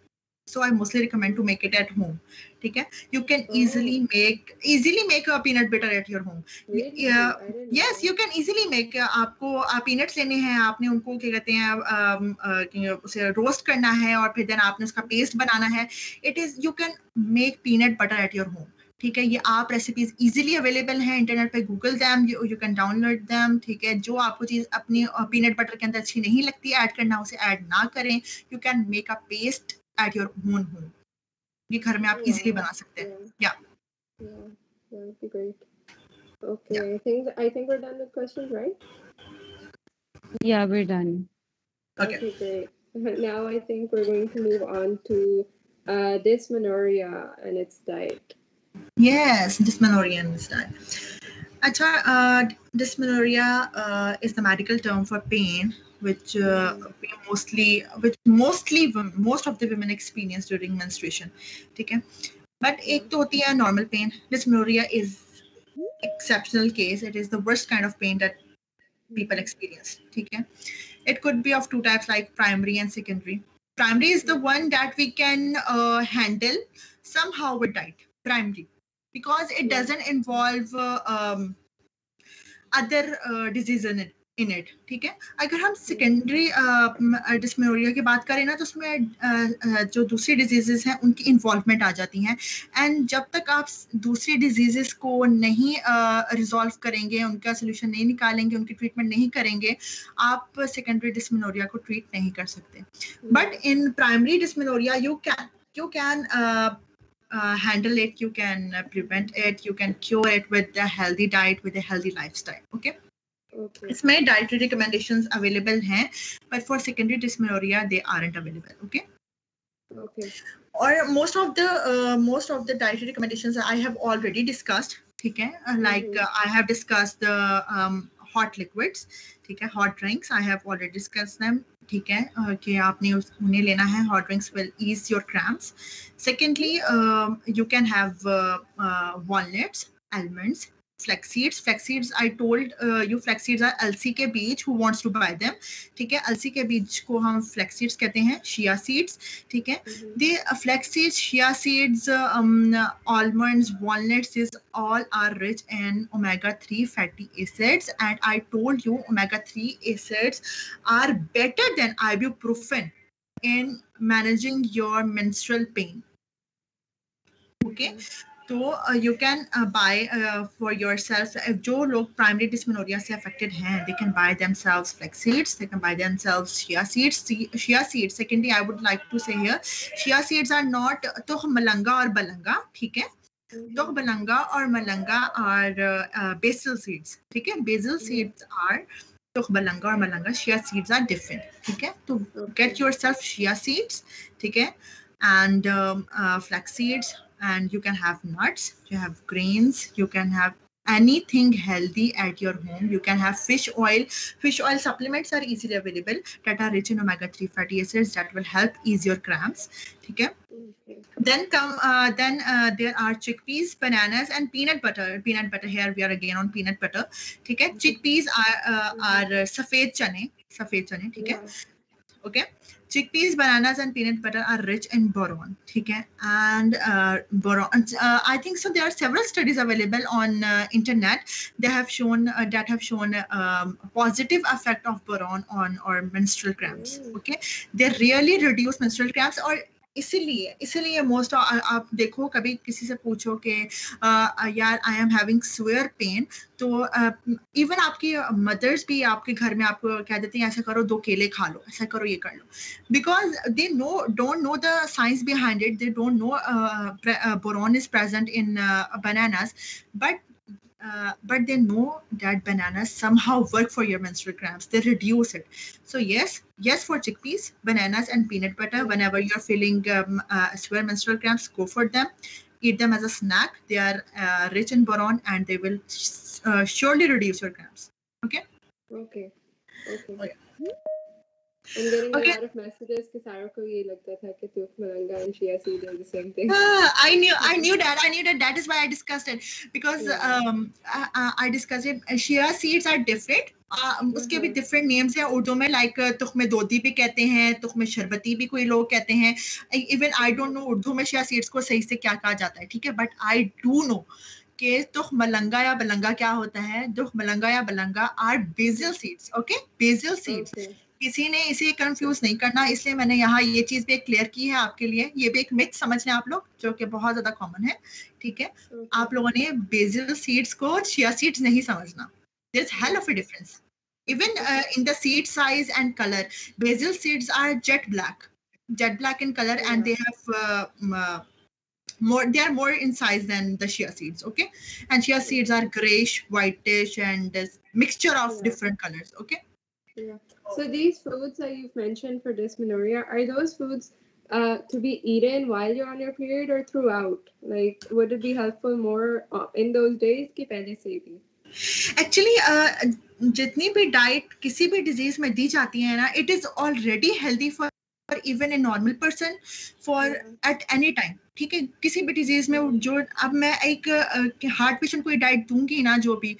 So i mostly recommend to make it at home. okay you can oh. easily make easily make a peanut butter at your home. Really? yeah. Yes you can easily make uh, आपको आप peanuts लेने हैं आपने उनको क्या कहते हैं उसे रोस्ट करना है और फिर देन आपने उसका पेस्ट बनाना है। It is you can make peanut butter at your home ठीक है? ये आप रेसिपीज़ इजीली अवेलेबल हैं इंटरनेट पे Google them you can download them ठीक है? जो आपको चीज़ अपनी पीनट बटर के अंदर अच्छी नहीं लगती ऐड करना उसे ऐड ना करें। You can make a paste at your own home ये घर में आप इजीली बना सकते हैं या that would be great okay yeah. i think i think we're done with questions right yeah we're done okay, okay great now i think we're going to move on to uh, dysmenorrhea and its diet yes dysmenorrhea and its diet Acha, uh, dysmenorrhea uh, is the medical term for pain which uh, mostly which mostly most of the women experience during menstruation ठीक है but एक तो होती है normal pain dysmenorrhea is exceptional case it is the worst kind of pain that people experience ठीक है it could be of two types like primary and secondary primary is the one that we can uh, handle somehow with diet primary because it doesn't involve uh, um, other uh, diseases in it In it ठीक है? अगर हम secondary डिस्मेरिया की बात करें ना तो उसमें जो दूसरी डिजीजेस हैं उनकी इन्वॉल्वमेंट आ जाती हैं। एंड जब तक आप दूसरी डिजीजेस को नहीं रिजॉल्व करेंगे उनका सोल्यूशन नहीं निकालेंगे उनकी ट्रीटमेंट नहीं करेंगे आप सेकेंडरी डिस्मेनोरिया को ट्रीट नहीं कर सकते। But in primary dysmenorrhea you can you can handle it you can uh, prevent it you can cure it with a healthy diet with a इसमें डाइटरी रिकमेंडेशंस अवेलेबल हैं but for secondary dysmenorrhea they aren't available okay और most of the most of the dietary recommendations I have already discussed ठीक है? Like I have discussed the hot liquids ठीक है? Hot drinks I have already discuss them ठीक है? Uh, कि आपने उन्हें लेना है hot drinks will ease your cramps secondly you can have walnuts almonds flex seeds flex seeds i told uh, you flex seeds are अलसी के बीज who wants to buy them ठीक है अलसी के बीज को हम flex seeds कहते हैं chia seeds ठीक है the uh, flex seeds chia seeds um, almonds walnuts is all are rich in omega 3 fatty acids and i told you omega 3 acids are better than ibuprofen in managing your menstrual pain okay तो you can buy for yourself जो लोग primary dysmenorrhoea से affected हैं they can buy themselves flax seeds they can buy themselves chia seeds chia seeds secondly I would like to say here chia seeds are not तो मलंगा और बलंगा ठीक है? तो बलंगा और मलंगा आर बेसल सीड्स ठीक है? बेसल सीड्स आर तो बलंगा और मलंगा शिया सीड्स आर डिफरेंट ठीक है? तो get yourself chia seeds ठीक है? And flax seeds and you can have nuts you have grains you can have anything healthy at your home. You can have fish oil. Fish oil supplements are easily available that are rich in omega-3 fatty acids that will help ease your cramps. Okay. Okay. Then come, uh, then uh, there are chickpeas, bananas, and peanut butter. Peanut butter here we are again on peanut butter. Okay. Chickpeas are uh, are सफेद चने, सफेद चने. ठीक है. Yeah. okay Chickpeas bananas and peanut butter are rich in boron okay and uh, boron uh, i think so there are several studies available on uh, internet they have shown uh, that have shown um, positive effect of boron on or menstrual cramps okay? They really reduce menstrual cramps or इसीलिए इसीलिए most आप देखो कभी किसी से पूछो कि यार I am having severe pain तो इवन आपकी मदर्स भी आपके घर में आपको कह देती हैं ऐसा करो दो केले खा लो ऐसा करो ये कर लो. Because they know don't know science behind it they don't know uh, pre- uh, boron is present in uh, but they know that bananas somehow work for your menstrual cramps. They reduce it. So yes yes for chickpeas bananas and peanut butter. Whenever you're feeling um, uh, severe menstrual cramps go for them. Eat them as a snack. They are uh, rich in boron and they will uh, surely reduce your cramps. Okay. Okay. Okay. I'm getting Okay. a lot of messages कि सारों को ये लगता था कि tuf malanga and chia seed are the same thing. Ah, I knew, I knew that. I knew that. That is why I discussed it because Yeah. um, I, I- discussed it. Shia seeds are different. Uh, उसके भी Mhm. different names हैं उर्दू में like तुख्म दोदी भी कहते हैं तुख्म शरबती भी कोई लोग कहते हैं even I don't know Urdu में shia seeds को सही से क्या कहा जाता है ठीक है but I do know कि तुख मलंगा या बलंगा क्या होता है दुख मलंगा या बलंगा are basil seeds okay basil seeds. किसी ने इसे कंफ्यूज नहीं करना इसलिए मैंने यहाँ ये चीज़ भी क्लियर की है आपके लिए। ये भी एक मिथ समझ लें आप लोग जो कि बहुत ज़्यादा कॉमन है ठीक है? Okay. आप लोगों ने बेजल सीड्स को चिया सीड्स नहीं समझना। This hell of a difference even in the size and colour basil seeds are jet black jet black in colour and they have more they are more in size than the chia seeds okay? And chia seeds are grayish whitish and mixture of yeah. different colors okay? So these foods that you've mentioned for dysmenorrhea, are those foods uh, to be eaten while you're on your period or throughout? Like, would it be helpful more uh, in those days कि पहले से भी? Actually जितनी भी diet किसी भी disease में दी जाती है ना it is already healthy for even a normal person for Yeah. At any time ठीक है किसी भी डिजीज में वो जो अब मैं एक हार्ट पेशेंट को डाइट दूंगी ना जो भी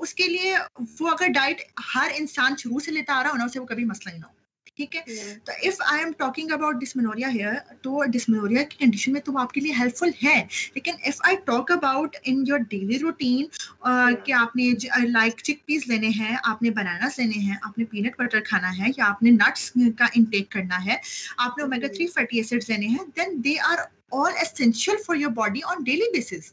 उसके लिए वो अगर डाइट हर इंसान शुरू से लेता आ रहा हो ना उसे वो कभी मसला ही ना हो। ठीक है? Yeah. तो if I am talking about dysmenorrhea here तो डिस्मेनोरिया की कंडीशन में तो वो आपके लिए हेल्पफुल है। लेकिन if I talk about in your daily routine कि आपने लाइक चिक पीस लेने हैं आपने बनानास लेने हैं आपने पीनट बटर खाना है या आपने नट्स का इनटेक करना है आपने ओमेगा थ्री फैटी एसिड्स लेने हैं then they are all essential for your body on daily basis.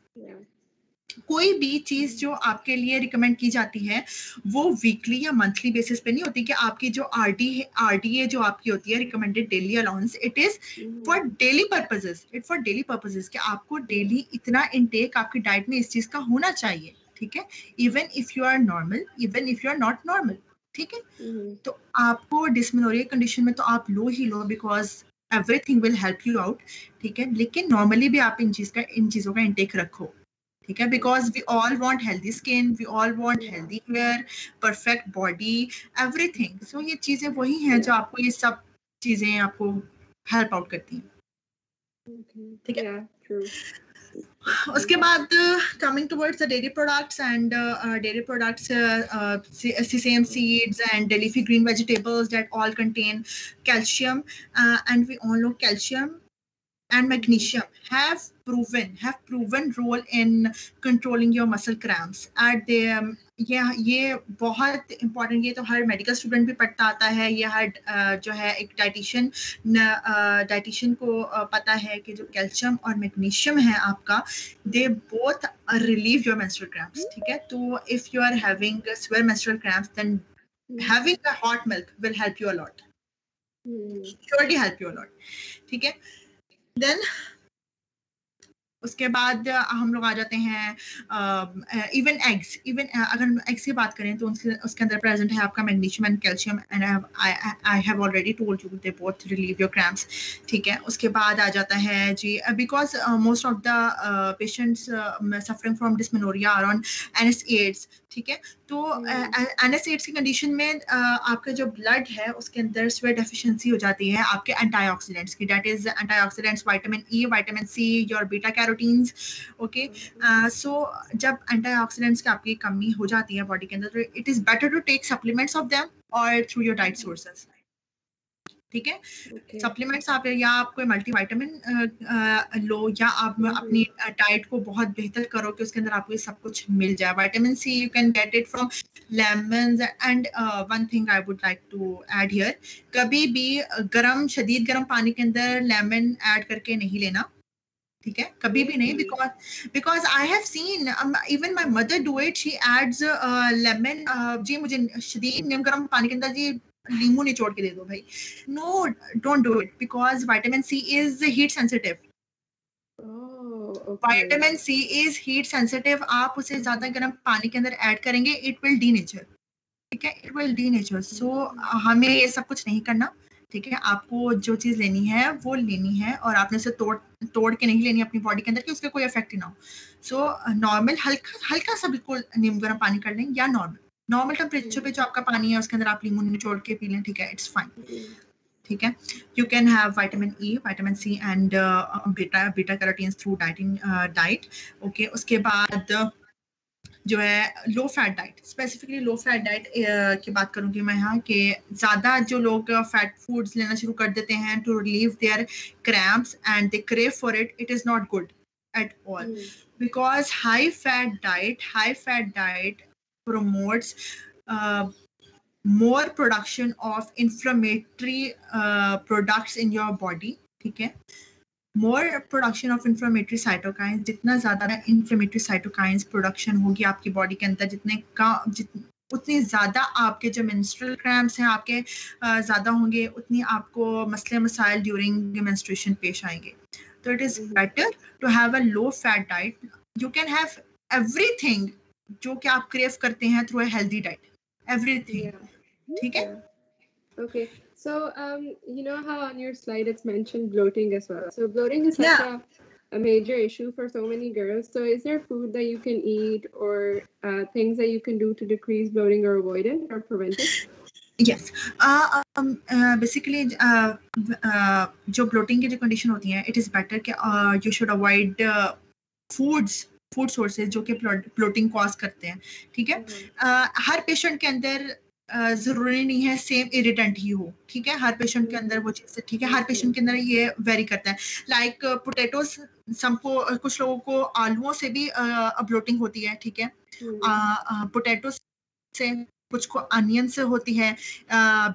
कोई भी चीज़ जो आपके लिए रिकमेंड की जाती है वो वीकली या मंथली बेसिस पे नहीं होती कि आपकी जो R D R D A जो आपकी होती है recommended daily allowance it is. For daily purposes it for daily purposes कि आपको डेली इतना इनटेक आपकी डाइट में इस चीज़ का होना चाहिए ठीक है even if you are normal even if you are not normal ठीक है Mhm. तो आपको डिस्मिनोरिया कंडीशन में तो आप लो ही लो because everything will help you out ठीक है लेकिन नॉर्मली भी आप इन चीज़ का इन चीज़ों का इनटेक रखो ठीक है? Because we all want healthy skin we all want healthy hair perfect body everything so ये चीज़ें वही हैं जो आपको ये सब चीज़ें आपको हेल्प आउट करती हैं। ठीक है? उसके बाद coming towards the dairy products and dairy products and leafy green vegetables that all contain calcium uh, and we all know calcium and magnesium. Have proven have proven role in controlling your muscle cramps. At the um, ये ये बहुत important ये तो हर medical student भी पढ़ता आता है या हर uh, जो है एक डाइटिशियन डाइटिशियन uh, को uh, पता है कि जो कैल्शियम और मैग्नीशियम है आपका they both relieve your menstrual cramps ठीक है? तो if you are having severe menstrual cramps then having a hot milk will help you a lot surely help you a lot ठीक है? देन उसके बाद हम लोग आ जाते हैं इवन एग्स इवन अगर एग्स की बात करें तो उसके उसके अंदर प्रेजेंट है आपका magnesium and calcium and I have already told you they both relieve your cramps ठीक है? उसके बाद आ जाता है जी because most of the patients suffering from dysmenorrhea are on NSAIDs ठीक है? तो एन एस एड्स की कंडीशन में uh, आपका जो ब्लड है उसके अंदर स्वेट डेफिशिएंसी हो जाती है आपके एंटीऑक्सीडेंट्स की diet is antioxidants vitamin E vitamin C your beta carotenes okay so जब एंटीऑक्सीडेंट्स की आपकी कमी हो जाती है बॉडी के अंदर तो it is better to take supplements of them और थ्रू योर डाइट सोर्सेज ठीक है? सप्लीमेंट्स आप या आप कोई मल्टीविटामिन लो या आप अपनी डाइट को बहुत बेहतर करो कि उसके अंदर आपको ये सब कुछ मिल जाए। Vitamin C you can get it from lemon and one thing I would like to add here कभी भी गर्म शदीद गर्म पानी के अंदर लेमन ऐड करके नहीं लेना। ठीक है? कभी भी नहीं because because I have seen even my mother do it she adds lemon जी मुझे शदीद निम गर्म पानी के अंदर जी नींबू निचोड़ के दे दो भाई। No don't do it because vitamin C is heat sensitive vitamin C is heat sensitive आप उसे ज़्यादा गर्म पानी के अंदर ऐड करेंगे इट विल डी नेचर ठीक है? It will denature so हमें ये सब कुछ नहीं करना। ठीक है, आपको जो चीज़ लेनी है, वो लेनी है और आपने उसे तोड़ तोड़ के नहीं लेनी अपनी बॉडी के अंदर कि उसका कोई इफ़ेक्ट ही ना हो। सो नॉर्मल हल्का हल्का सा बिल्कुल नींबू गर्म पानी कर लें या नॉर्मल नॉर्मल टेम्परेचर पे जो आपका पानी है, उसके अंदर आप लीमू निचोड़ के पी लें, ठीक है इट्स फाइन ठीक है? You can have vitamin E vitamin C and beta beta carotene through dieting diet okay उसके बाद जो है low fat diet specifically low fat diet की बात करूँगी मैं यहाँ कि ज़्यादा जो लोग फैट फूड्स लेना शुरू कर देते हैं to relieve their cramps and they crave for it it is not good at all because high fat diet high fat diet promotes uh, more production of inflammatory uh, products in your body ठीक है? More production of inflammatory cytokines जितना ज़्यादा inflammatory cytokines production होगी आपकी body के अंदर जितने का जित उतनी ज़्यादा आपके जो मेंस्ट्रुअल क्रैम्प्स हैं आपके ज़्यादा होंगे उतनी आपको मसले मसाइल ड्यूरिंग मेंस्ट्रुएशन पेश आएँगे। तो it is better to have a low fat diet you can have everything जो कि आप क्रेव करते हैं through a healthy diet everything ठीक है? Okay. so um you know how on your slide it's mentioned bloating as well so bloating is such yeah. a, a major issue for so many girls so is there food that you can eat or uh, things that you can do to decrease bloating or avoid it or prevent it yes uh, um, uh, basically uh, uh, जो bloating की जो condition होती है it is better कि uh, you should avoid uh, foods food sources जो कि plotting cause करते हैं ठीक है uh, हर पेशेंट के अंदर uh, ज़रूरी नहीं है सेम इरिटेंट ही हो ठीक है? हर पेशेंट के अंदर वो चीज़ ठीक है हर पेशेंट के अंदर ये वेरी करता है। लाइक पोटेटोज सबको कुछ लोगों को आलुओं से भी ब्लोटिंग होती है ठीक है? पोटैटो से कुछ को अनियन से होती है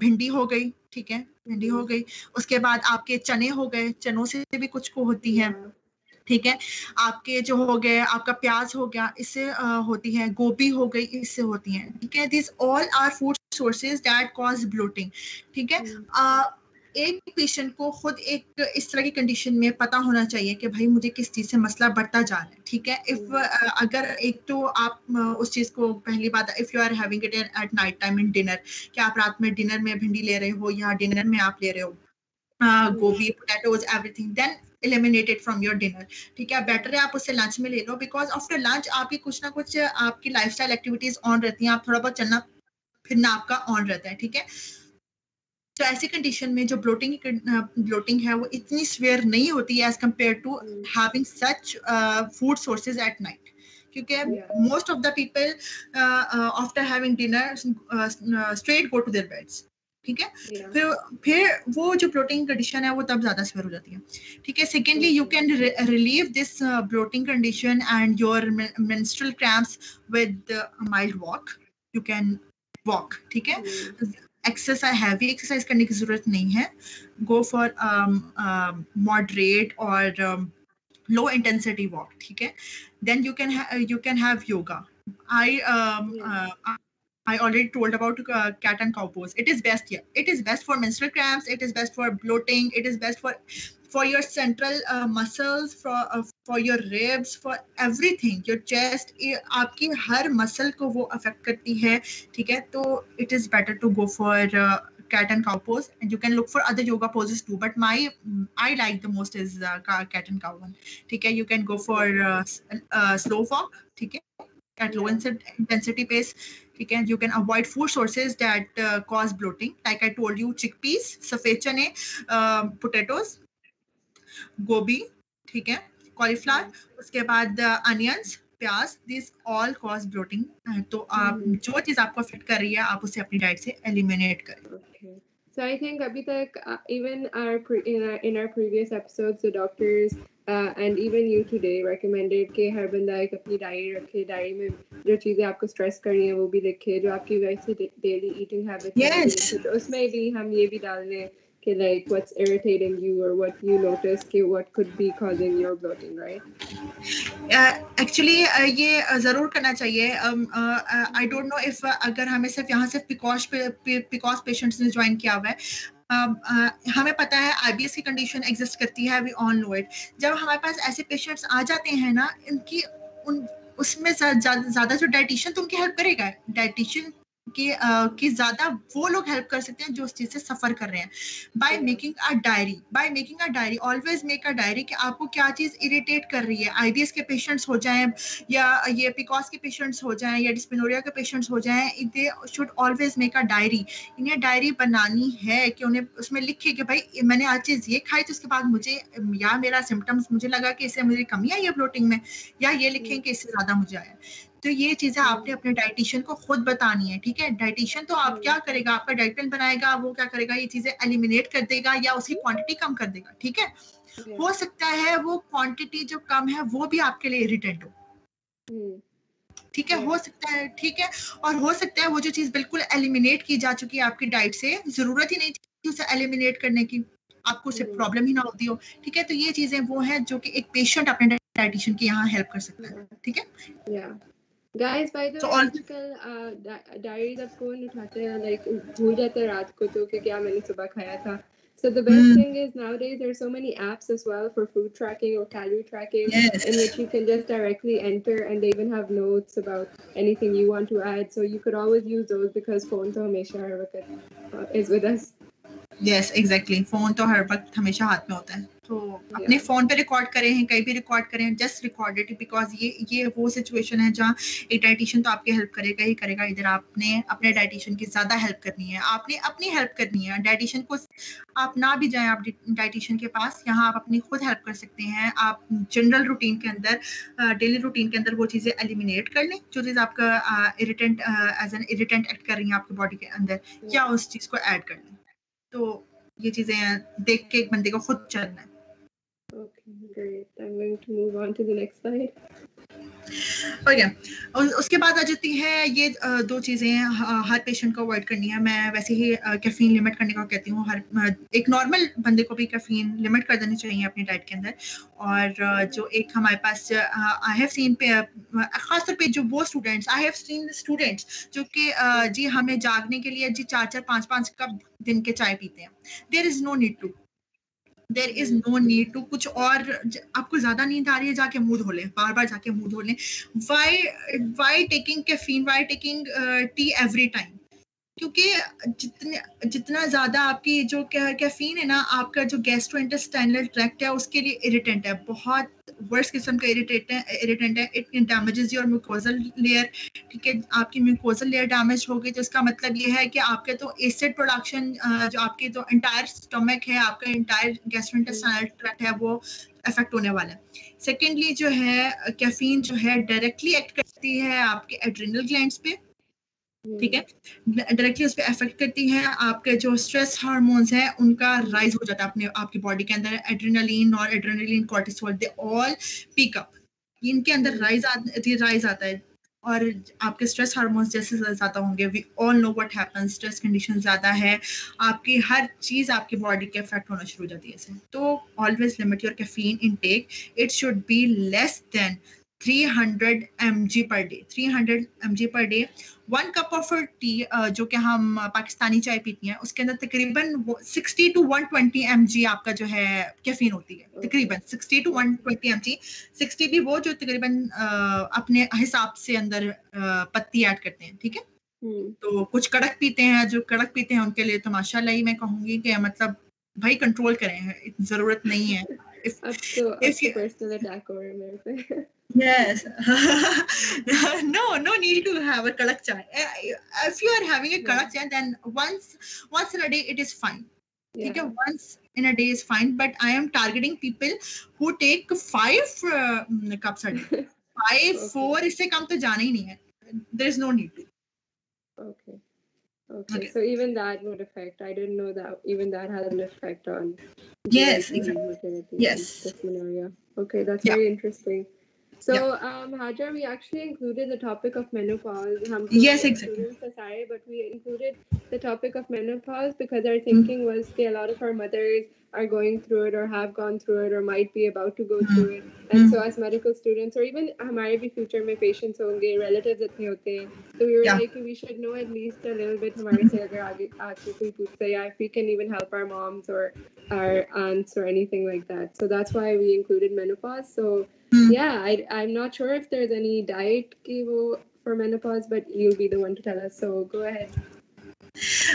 भिंडी हो गई ठीक है? भिंडी हो गई उसके बाद आपके चने हो गए चनों से भी कुछ को होती है। ठीक है? आपके जो हो गए आपका प्याज हो गया इससे होती है गोभी हो गई इससे होती है ठीक है? This all are food sources that cause bloating ठीक है? uh, एक पेशेंट को खुद एक इस तरह की कंडीशन में पता होना चाहिए कि भाई मुझे किस चीज़ से मसला बढ़ता जा रहा है ठीक है? इफ़ uh, अगर एक तो आप उस चीज़ को पहली बात if you are having it at night time in dinner कि आप रात में डिनर में भिंडी ले रहे हो या डिनर में आप ले रहे हो गोभी potatoes everything then eliminated from your dinner ठीक है? बेटर है आप उसे लंच में ले लो बिकॉज़ आफ्टर लंच आपकी कुछ ना कुछ आपकी लाइफ स्टाइल एक्टिविटीज़ ऑन रहती हैं। आप थोड़ा बहुत चलना फिरना आपका ऑन रहता है। ठीक है? तो ऐसी कंडीशन में जो ब्लोटिंग ब्लोटिंग है वो इतनी स्वेयर नहीं होती है as compared to having such food sources at night क्योंकि most of the people after having dinner straight go to their beds ठीक है? फिर फिर वो जो ब्लोटिंग कंडीशन है वो तब ज़्यादा सिवियर हो जाती है। ठीक है? Secondly you can relieve this bloating condition and your menstrual cramps with mild walk you can walk ठीक है? एक्सरसाइज हैवी एक्सरसाइज करने की ज़रूरत नहीं है। गो फॉर मॉडरेट और लो इंटेंसिटी वॉक ठीक है? Then you can you can have yoga I I already told about uh, cat and cow pose. It is best here. It is best for menstrual cramps. It is best for bloating. It is best for for your central uh, muscles for uh, for your ribs for everything your chest आपकी हर muscle को वो affect करती है ठीक है तो it is better to go for uh, cat and cow pose and you can look for other yoga poses too but my i like the most is uh, cat and cow one okay you can go for uh, uh, slow walk okay at low intensity pace okay you can avoid food sources that uh, cause bloating like i told you chickpeas safed chane uh, potatoes gobi ठीक है cauliflower उसके बाद onions प्याज this all cause bloating तो आप hmm. जो चीज़ आपको affect कर रही है आप उसे अपनी डाइट से एलिमिनेट करें okay. So I think abhi tak, uh, even our in our in our previous episodes, the doctors uh, and even you today recommended कि हर बंदा एक अपनी डायरी रखे डायरी में जो चीज़ें आपको स्ट्रेस करनी है वो भी लिखे जो आपकी वैसे डेली ईटिंग हैबिट yes. है तो उसमें भी हम ये भी डाल दें कि like what's irritating you or what you notice कि what could be causing your bloating right? Actually uh, uh, ये uh, ज़रूर करना चाहिए। आई डोंट नो इफ़ अगर हमें सिर्फ़ यहाँ सिर्फ़ पिकॉश पिकॉश पेशेंट्स ने ज्वाइन किया हुआ है Uh, uh, हमें पता है आईबीएस की कंडीशन एग्जिस्ट करती है वी ऑल नो इट जब हमारे पास ऐसे पेशेंट्स आ जाते हैं ना इनकी उन उसमें ज़्यादा जो डाइटिशियन तो उनकी हेल्प करेगा। डाइटिशियन कि कि ज़्यादा वो लोग हेल्प कर सकते हैं जो उस चीज़ से सफ़र कर रहे हैं। By making a diary by making a diary always make a diary कि आपको क्या चीज़ इरिटेट कर रही है। आईबीएस के पेशेंट्स हो जाएँ या ये पिकॉस के पेशेंट्स हो जाएँ या डिस्पिनोरिया के पेशेंट्स हो जाएँ they should always make a diary इन्हें डायरी बनानी है कि उन्हें उसमें लिखे कि भाई मैंने आज चीज़ ये खाई तो उसके बाद मुझे या मेरा सिम्टम्स मुझे लगा कि इससे मुझे कमी आई है ब्लोटिंग में, या ये लिखें कि इससे ज़्यादा मुझे आया। तो ये चीज़ें आपने अपने डाइटिशियन को खुद बतानी है ठीक है? डाइटिशियन तो आप क्या करेगा? आपका डाइट प्लान बनाएगा वो क्या करेगा? ये चीज़ें एलिमिनेट कर देगा या उसकी क्वांटिटी कम कर देगा ठीक है? हो सकता है वो क्वांटिटी जो कम है वो भी आपके लिए इरिटेंट हो। हम्म। ठीक है? हो सकता है ठीक है? और हो सकता है वो जो चीज़ बिल्कुल एलिमिनेट की जा चुकी है आपकी डाइट से ज़रूरत ही नहीं थी उसे एलिमिनेट करने की। आपको उसे प्रॉब्लम हम्म। ही ना होती हो ठीक है? तो ये चीज़ें वो है जो कि एक पेशेंट अपने डाइटिशियन की यहाँ हेल्प कर सकता है ठीक है? गाइस बाय द वे आजकल डायरीज आप कौन उठाते हैं लाइक भूल जाते हैं रात को तो कि क्या मैंने सुबह खाया था So the best mm. thing is nowadays there's so many apps as well for food tracking or calorie tracking yes. in which you can just directly enter and they even have notes about anything you want to add. So you could always use those because phone to hamesha har waqt uh, is with us. Yes, exactly. phone तो हर वक्त हमेशा हाथ में होता है तो अपने phone पे रिकॉर्ड करें हैं कहीं भी रिकॉर्ड करें जस्ट रिकॉर्ड इट बिकॉज़ ये ये वो सिचुएशन है जहाँ एक डाइटिशियन तो आपकी हेल्प करेगा ही करेगा। इधर आपने अपने डाइटिशियन की ज़्यादा हेल्प करनी है। आपने अपनी हेल्प करनी है। डाइटिशियन को आप ना भी जाएँ आप डाइटिशियन के पास यहाँ आप अपनी खुद हेल्प कर सकते हैं। आप जनरल रूटीन के अंदर डेली रूटीन के अंदर वो चीज़ें एलिमिनेट कर लें जो चीज़ आपका irritant as an irritant act कर रही है आपकी बॉडी के अंदर या उस चीज़ को ऐड कर लें। तो ये चीज़ें देख के एक बंदे को खुद चलना है। Okay. I'm going to move on to the next slide. Okay उसके बाद आ जाती है, ये दो चीज़ें हर पेशेंट को अवॉइड करनी है। मैं वैसे ही कैफीन लिमिट करने का कहती हूँ। हर एक नॉर्मल बंदे को भी कैफीन लिमिट कर देनी चाहिए अपनी डाइट के अंदर। और जो एक हमारे पास आई हैव सीन पे खासतौर पे जो वो students I have seen students जो कि जी हमें जागने के लिए, जी चार चार, पाँच पाँच कप दिन के चाय पीते हैं। There is no need to there is no need to कुछ और आपको ज़्यादा नींद आ रही है जाके मुँह धो लें बार बार जाके मुँह धो लें। Why why taking caffeine why taking tea every time क्योंकि जितने जितना ज़्यादा आपकी जो कैफीन है ना आपका जो गैस्ट्रो इंटेस्टाइनल ट्रैक्ट है उसके लिए इरिटेंट है बहुत वर्स्ट किस्म का इरिटेट इरिटेंट है it damages your mucosal layer ठीक है? आपकी म्यूकोजल लेयर डैमेज हो गई तो इसका मतलब ये है कि आपके तो एसिड प्रोडक्शन जो आपके जो इंटायर स्टमक है, आपका इंटायर गैस्ट्रो इंटेस्टाइनल ट्रैक्ट है, वो अफेक्ट होने वाला है। सेकेंडली जो है कैफीन जो है डायरेक्टली एक्ट करती है आपके एड्रिनल ग्लैंड्स पे। ठीक है? डायरेक्टली उस पर अफेक्ट करती है आपके जो स्ट्रेस हार्मोन्स हैं उनका राइज हो जाता है अपने आपकी बॉडी के अंदर एड्रेनालिन और adrenaline cortisol they all pick up इनके अंदर राइज राइज आता है। और आपके स्ट्रेस हार्मोन्स जैसे ज़्यादा होंगे we all know what happens stress condition ज़्यादा है आपकी हर चीज़ आपकी बॉडी के इफ़ेक्ट होना शुरू हो जाती है तो always limit your caffeine intake it should be less than 300 mg per day 300 mg per day one cup of tea जो कि हम पाकिस्तानी चाय पीती हैं उसके अंदर तकरीबन 60 टू 120 mg आपका जो है कैफीन होती है। तकरीबन 60 टू 120 mg 60 भी वो जो तकरीबन अपने हिसाब से अंदर पत्ती ऐड करते हैं ठीक है? हम्म। तो कुछ कड़क पीते हैं जो कड़क पीते हैं उनके लिए तो माशाल्लाह ही मैं कहूँगी कि मतलब भाई कंट्रोल करें ज़रूरत नहीं है। if, अब तो if you, personal attack over मेरे पे yes no no need to have a kadak chai if you are having a kadak chai then once once in a day it is fine yeah. okay once in a day is fine but i am targeting people who take five uh, cups a day five okay. four इससे कम तो जाना ही नहीं है there is no need to okay Okay, okay, so even that would affect. I didn't know that even that had an effect on. Yes, exactly. Yes. Scenario. Okay, that's yeah. very interesting. So, yeah. um, Hajar, we actually included the topic of menopause. Yes, exactly. Sorry, but we included the topic of menopause because our thinking mm-hmm. was that a lot of our mothers are going through it or have gone through it or might be about to go mm-hmm. through it. And so, mm-hmm. as medical students, or even हमारे भी future में patients होंगे, relatives इतने होते हैं, so we were yeah. like, we should know at least a little bit हमारे से अगर आगे आके कोई पूछता या if we can even help our moms or our aunts or anything like that. So that's why we included menopause. So Mm. Yeah, I, I'm not sure if there's any diet for menopause, but you'll be the one to tell us. So go ahead.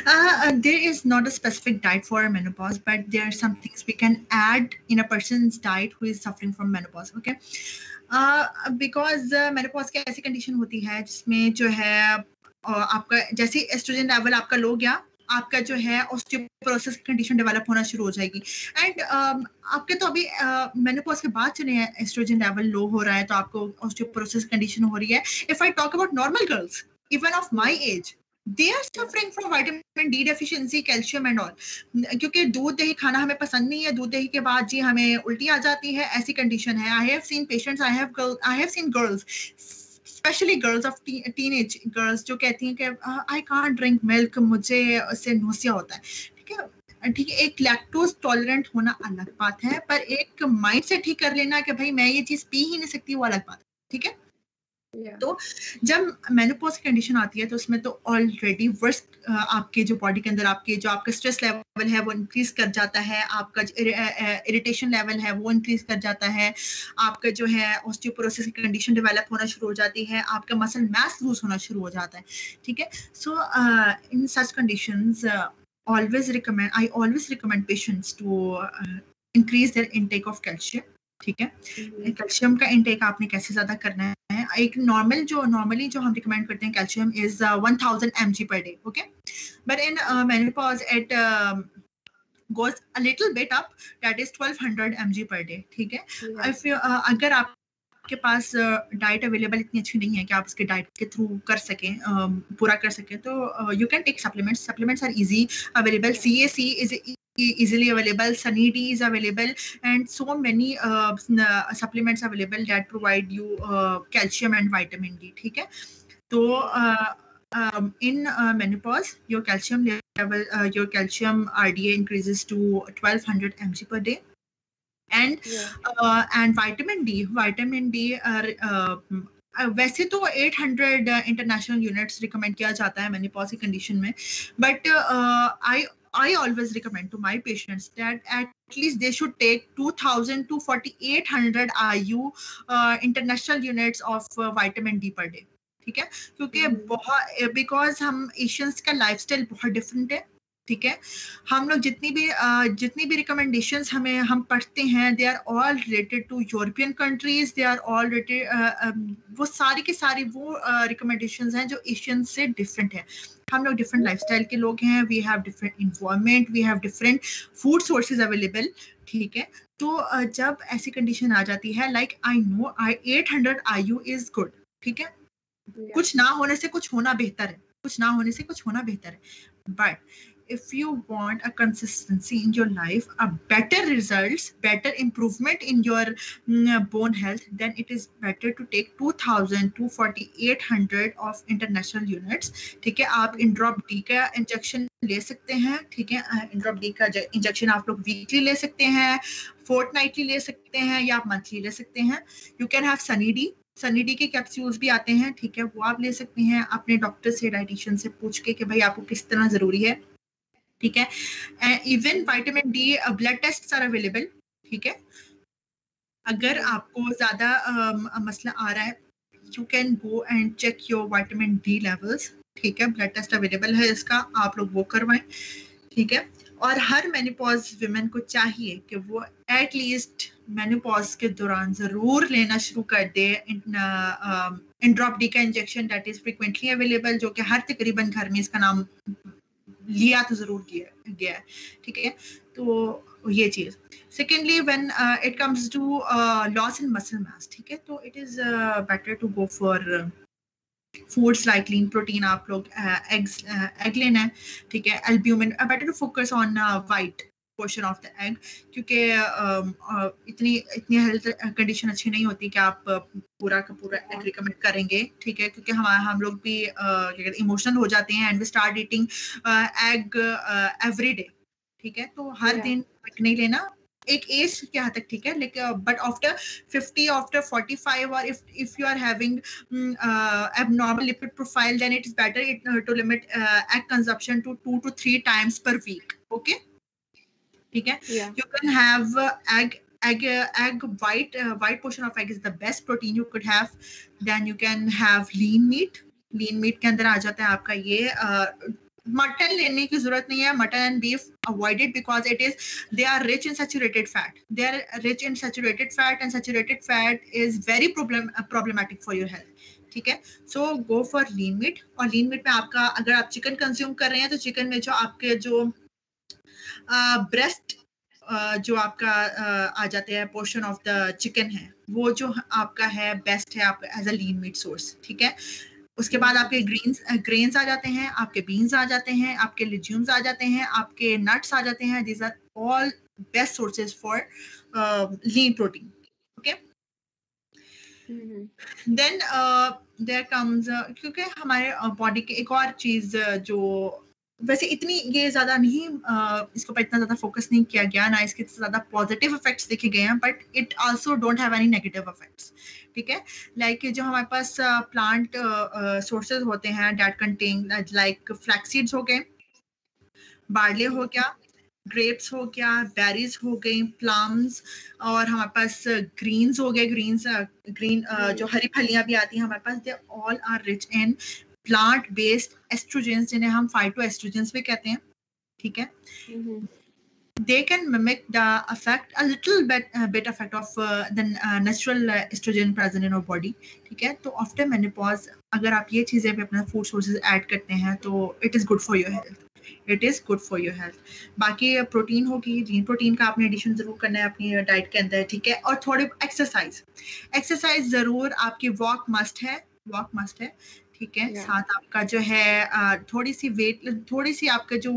Uh, uh, there is not a specific diet for menopause, but there are some things we can add in a person's diet who is suffering from menopause. Okay, uh, uh, menopause की ऐसी condition होती है जिसमें जो है uh, आपका जैसे oestrogen level आपका लो गया आपका जो है ऑस्टियोपोरोसिस कंडीशन डेवलप होना शुरू हो जाएगी एंड uh, आपके तो अभी मेनोपॉज के बाद चले हैं एस्ट्रोजन लेवल लो हो रहा है तो आपको ऑस्टियोपोरोसिस कंडीशन हो रही है if I talk about normal girls even of my age they are suffering from vitamin D deficiency calcium and all क्योंकि दूध दही खाना हमें पसंद नहीं है, दूध दही के बाद जी हमें उल्टी आ जाती है, ऐसी कंडीशन है। I have seen patients I have I have seen girls specially girls of teenage girls जो कहती हैं कि आई कांट ड्रिंक मिल्क मुझे उससे नोसिया होता है। ठीक है? ठीक है, एक लैक्टोज टॉलरेंट होना अलग बात है, पर एक माइंड से ठीक कर लेना कि भाई मैं ये चीज़ पी ही नहीं सकती, वो अलग बात है। ठीक है? Yeah. तो जब मेनोपॉज की कंडीशन आती है तो उसमें तो ऑलरेडी वर्स आपके जो बॉडी के अंदर आपके जो आपका स्ट्रेस लेवल है वो इंक्रीज कर जाता है आपका इरिटेशन लेवल है वो इंक्रीज कर जाता है आपका जो है ऑस्टियोपोरोसिस की कंडीशन डेवलप होना शुरू हो जाती है आपका मसल मैस लूज होना शुरू हो जाता है ठीक है? So in such condition recommend i always recommend patients to uh, increase their intake of calcium ठीक है? कैल्शियम का इनटेक आपने कैसे ज़्यादा करना है? एक नॉर्मल जो नॉर्मली जो हम रिकमेंड करते हैं calcium is one thousand M G per day okay but in menopause at goes a little bit up that is 1200 mg per day ठीक है? इफ़ uh, अगर आप आपके पास डाइट uh, अवेलेबल इतनी अच्छी नहीं है कि आप उसके डाइट के थ्रू कर सकें uh, पूरा कर सकें तो you can take supplements supplements are easy available C A C is easily available sunny d is available and so many uh, uh, supplements available that provide you uh, calcium and vitamin d ठीक है तो uh, um, in uh, menopause your calcium level uh, your calcium rda increases to 1200 mg per day and yeah. uh, and vitamin d vitamin d are uh, वैसे तो 800 international units recommend किया जाता है menopause की condition में but I I always recommend to my patients that at least they should take 2000 to 4800 IU uh, international units of uh, vitamin D per day. ठीक है क्योंकि बहुत बिकॉज हम एशियंस का लाइफस्टाइल बहुत डिफरेंट है ठीक है? हम लोग जितनी भी जितनी भी रिकमेंडेशंस हमें हम पढ़ते हैं they are all related to European countries they are all related वो सारी के सारी वो रिकमेंडेशंस हैं जो एशियन से डिफरेंट है। हम लोग डिफरेंट लाइफस्टाइल के लोग हैं we have different environment we have different food sources available ठीक है? तो जब ऐसी कंडीशन आ जाती है like I know I eight hundred I U is good ठीक है? कुछ ना होने से कुछ होना बेहतर है कुछ ना होने से कुछ होना बेहतर है। But if you want a consistency in your life a better results better improvement in your mm, bone health then it is better to take 2000 to 4800 of international units. ठीक है आप इंड्रॉप डी का injection ले सकते हैं ठीक है Indrop D का इंजेक्शन आप लोग वीकली ले सकते हैं फोर्ट ले सकते हैं या आप मंथली ले सकते हैं। You can have sunny D sunny D के कैप्सूल्स भी आते हैं ठीक है वो आप ले सकते हैं। अपने डॉक्टर से डाइटिशियन से पूछ के कि भाई आपको किस तरह ज़रूरी है। ठीक है? Even vitamin D blood test are available ठीक है? अगर आपको ज़्यादा uh, मसला आ रहा है you can go and check your vitamin D levels ठीक है? ब्लड टेस्ट अवेलेबल है इसका आप लोग वो करवाएँ ठीक है? और हर मेनोपॉज विमेन को चाहिए कि वो एट लीस्ट मेनोपॉज के दौरान ज़रूर लेना शुरू कर दे इंड्रॉप डी का injection that is frequently available जो कि हर तकरीबन घर में इसका नाम लिया तो ज़रूर किया गया ठीक है? तो ये चीज़। Secondly when it comes to loss in muscle mass ठीक है? तो it is better to go for foods like lean protein आप लोग एग्स एग लेना है, ठीक है? Albumin better to focus on white portion of the egg क्योंकि इतनी इतनी हेल्थ कंडीशन अच्छी नहीं होती कि आप पूरा का पूरा एग रिकमेंड करेंगे ठीक है? क्योंकि हम हम लोग भी इमोशनल हो जाते हैं and we start eating egg every day ठीक है? तो हर yeah. दिन नहीं लेना एक एज के हद तक ठीक है लेकिन बट आफ्टर 50 आफ्टर 45 और if if you are having profile then it is better it, uh, to limit uh, egg consumption to 2 to 3 times per okay? ठीक है? Uh, egg egg uh, egg white uh, white portion of egg is the best protein you could have. Then you can have lean meat. Lean meat के अंदर आ जाता है आपका ये uh, mutton लेने की ज़रूरत नहीं है। Mutton and beef avoided because it is they are rich in saturated fat they are rich in saturated fat and saturated fat is very problem problematic for your health ठीक है? So go for lean meat और lean meat में आपका अगर आप chicken consume कर रहे हैं तो चिकन में जो आपके जो ब्रेस्ट जो आपका आ जाते हैं पोर्शन ऑफ़ द चिकन है वो जो आपका है बेस्ट है आपका as a lean meat source ठीक है? उसके बाद आपके ग्रीन्स ग्रेन्स आ जाते हैं आपके बीन्स आ जाते हैं आपके लिज्यूम्स आ जाते हैं आपके नट्स आ जाते हैं these are all best sources for lean protein okay? Then there comes क्योंकि हमारे बॉडी के एक और चीज़ जो वैसे इतनी ये ज़्यादा नहीं इसके ऊपर इतना ज़्यादा फोकस नहीं किया गया, ना इसके ज़्यादा पॉजिटिव इफेक्ट्स देखे गए हैं but it also don't have any negative effects ठीक है? लाइक जो हमारे पास प्लांट सोर्सेज होते हैं डेट कंटेन लाइक फ्लैक्सीड्स हो गए बार्ले हो गया ग्रेप्स हो गया बेरीज हो गई प्लम्स और हमारे पास ग्रीन्स हो गए ग्रीन्स ग्रीन जो हरी फलियाँ भी आती हैं हमारे पास they all are rich in plant based estrogens जिन्हें हम फाइटो एस्ट्रोजेंस भी कहते हैं ठीक है? a little bit uh, bit effect of uh, the uh, natural uh, estrogen present in our body ठीक है? तो आफ्टर मेनोपॉज अगर आप ये चीज़ें भी अपना फ़ूड सोर्सेज ऐड करते हैं तो it is good for your health it is good for your health बाकी प्रोटीन होगी जीन प्रोटीन का आपने एडिशन ज़रूर करना है अपनी डाइट के अंदर ठीक है? और थोड़े एक्सरसाइज एक्सरसाइज ज़रूर आपकी वॉक मस्ट है वॉक मस्ट है. ठीक है? Yeah. साथ आपका जो है थोड़ी सी वेट थोड़ी सी आपका जो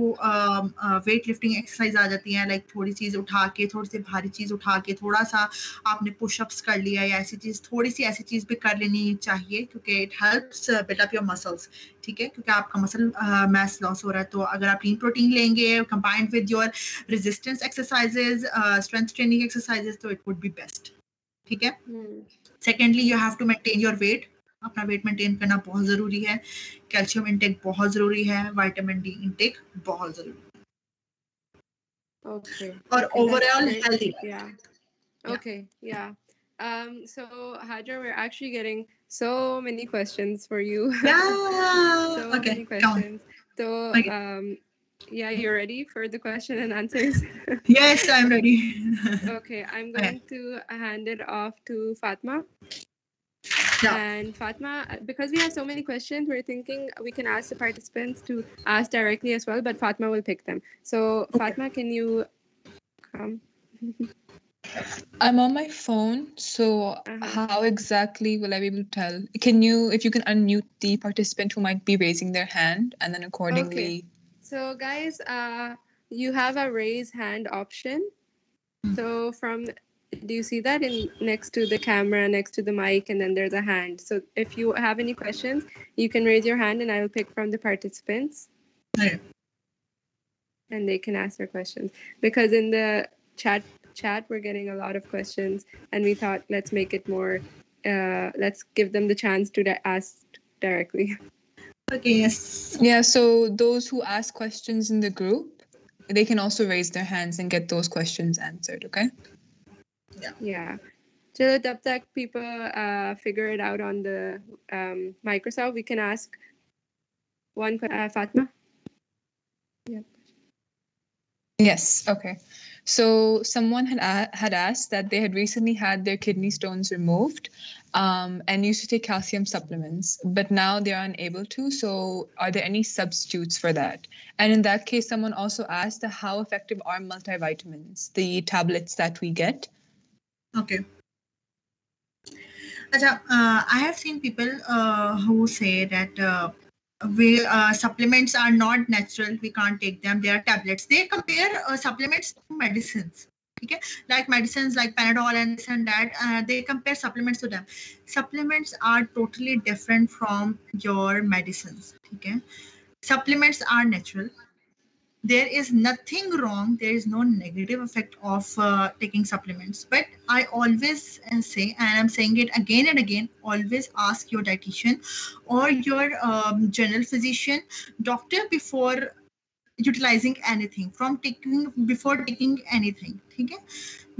वेट लिफ्टिंग एक्सरसाइज आ जाती है लाइक थोड़ी चीज़ उठा के थोड़ी सी भारी चीज़ उठा के थोड़ा सा आपने पुशअप्स कर लिया या ऐसी चीज़ थोड़ी सी ऐसी चीज़ भी कर लेनी चाहिए क्योंकि it helps build up your muscles ठीक है? क्योंकि आपका मसल मैस लॉस हो रहा है तो अगर आप लीन प्रोटीन लेंगे combined with your resistance exercises strength training exercises तो इट वुड बी बेस्ट ठीक है? Secondly you have to maintain your weight अपना वेट मेंटेन करना बहुत ज़रूरी है कैल्शियम इंटेक बहुत ज़रूरी है वाइटामिन डी इंटेक बहुत ज़रूरी है okay और overall healthy yeah okay yeah um so Hadra we're actually getting so many questions for you yeah so okay many questions so Okay. um yeah you're ready for the question and answers yes i'm ready okay i'm going to hand it off to Fatma Yeah. And Fatma, uh, because we have so many questions, we're thinking we can ask the participants to ask directly as well, but Fatma will pick them. So, Fatma, can you come? I'm on my phone, so Uh-huh. how exactly will I be able to tell? Can you, if you can unmute the participant who might be raising their hand, and then accordingly. Okay. So, guys, uh, you have a raise hand option. So, from do you see that in next to the camera, next to the mic, and then there's a hand. So, if you have any questions, you can raise your hand, and I will pick from the participants. Okay. and they can ask their questions because in the chat chat we're getting a lot of questions and we thought let's make it more uh, let's give them the chance to di- ask directly. Okay, yes. Yeah, so those who ask questions in the group, they can also raise their hands and get those questions answered, okay? Yeah. Till tab tak people uh, figure it out on the um, Microsoft, we can ask one que- uh, Fatma. Yes, okay. So someone had a- had asked that they had recently had their kidney stones removed um, and used to take calcium supplements, but now they are unable to. So are there any substitutes for that? And in that case, someone also asked how effective are multivitamins, the tablets that we get? Okay. Uh, I have seen people uh, who say that uh, we uh, supplements are not natural. We can't take them. They are tablets. They compare uh, supplements to medicines. Okay, like medicines like Panadol and this and that. Uh, they compare supplements to them. Supplements are totally different from your medicines. Okay, supplements are natural there is nothing wrong there is no negative effect of uh, taking supplements. But i always uh, say and i'm saying it again and again always ask your dietitian or your um, general physician doctor before utilizing anything from taking before taking anything ठीक है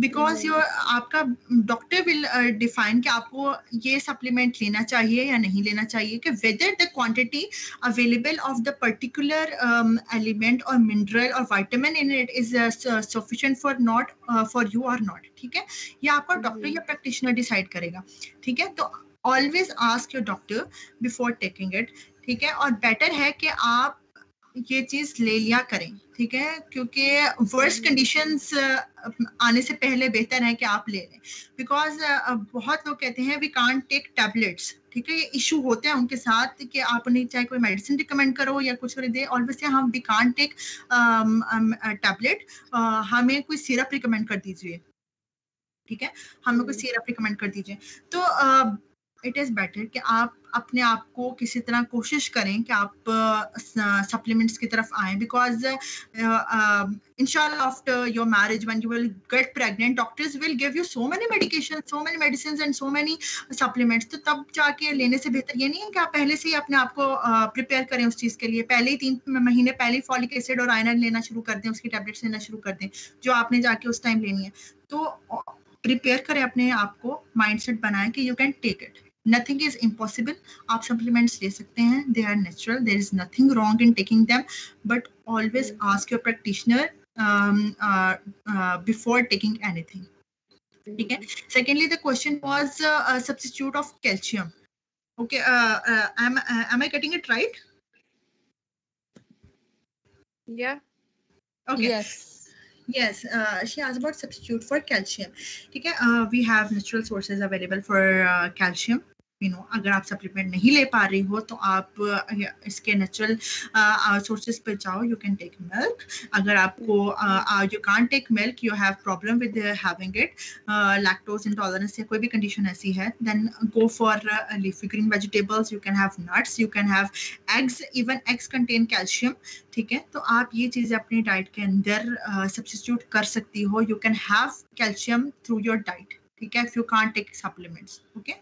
because your आपका doctor will define कि आपको ये supplement लेना चाहिए या नहीं लेना चाहिए कि whether the quantity available of the particular um, element or mineral or vitamin in it is uh, su- sufficient for not uh, for you or not ठीक है ये आपका डॉक्टर या प्रैक्टिशनर डिसाइड करेगा ठीक है तो always ask your doctor before taking it ठीक है और बेटर है कि आप ये चीज़ ले लिया करें ठीक है? क्योंकि वर्स्ट कंडीशंस आने से पहले बेहतर है कि आप ले लें। बिकॉज़ बहुत लोग कहते हैं वी कांट टेक टैबलेट्स ठीक है? ये इशू होते हैं उनके साथ कि आप उन्हें चाहे कोई मेडिसिन रिकमेंड करो या कुछ कर दे ऑलवेज हम वी कांट टेक टैबलेट हमें कोई सिरप रिकमेंड कर दीजिए। ठीक है? हमें कोई सिरप रिकमेंड कर दीजिए। तो इट इज़ बेटर कि आप अपने आप को किसी तरह कोशिश करें कि आप सप्लीमेंट्स की तरफ़ आएँ बिकॉज़ इंशाल्लाह after your marriage when you will get pregnant doctors will give you so many medication so many medicine and so many supplements तो तब जाके लेने से बेहतर ये नहीं है कि आप पहले से ही अपने आप को प्रिपेयर करें उस चीज़ के लिए। पहले ही तीन महीने पहले ही फॉलिक एसिड और आयरन लेना शुरू कर दें, उसकी टैबलेट्स लेना शुरू कर दें, जो आपने जाके उस टाइम लेनी है। तो प्रिपेयर करें अपने आप को माइंडसेट बनाएँ कि you can take it nothing is impossible आप supplements ले सकते हैं they are natural there is nothing wrong in taking them but always ask your practitioner um, uh, uh, before taking anything ठीक है secondly the question was uh, a substitute of calcium okay uh, uh, am, uh, am I getting it right Yeah. okay Yes. Yes, uh, she asked about substitute for calcium. ठीक है, uh, we have natural sources available for uh, calcium. You know, अगर आप supplement नहीं ले पा रही हो तो आप इसके नेचुरल सोर्सेज पे जाओ यू कैन टेक मिल्क अगर आपको you can't take milk you have problem with having it lactose intolerance या कोई भी कंडीशन ऐसी है then go for leafy green vegetables you can have nuts you can have eggs even eggs contain calcium ठीक है? तो आप ये चीज़ें अपनी डाइट के अंदर सब्सिट्यूट uh, कर सकती हो you can have calcium through your diet ठीक है? If you can't take supplements okay.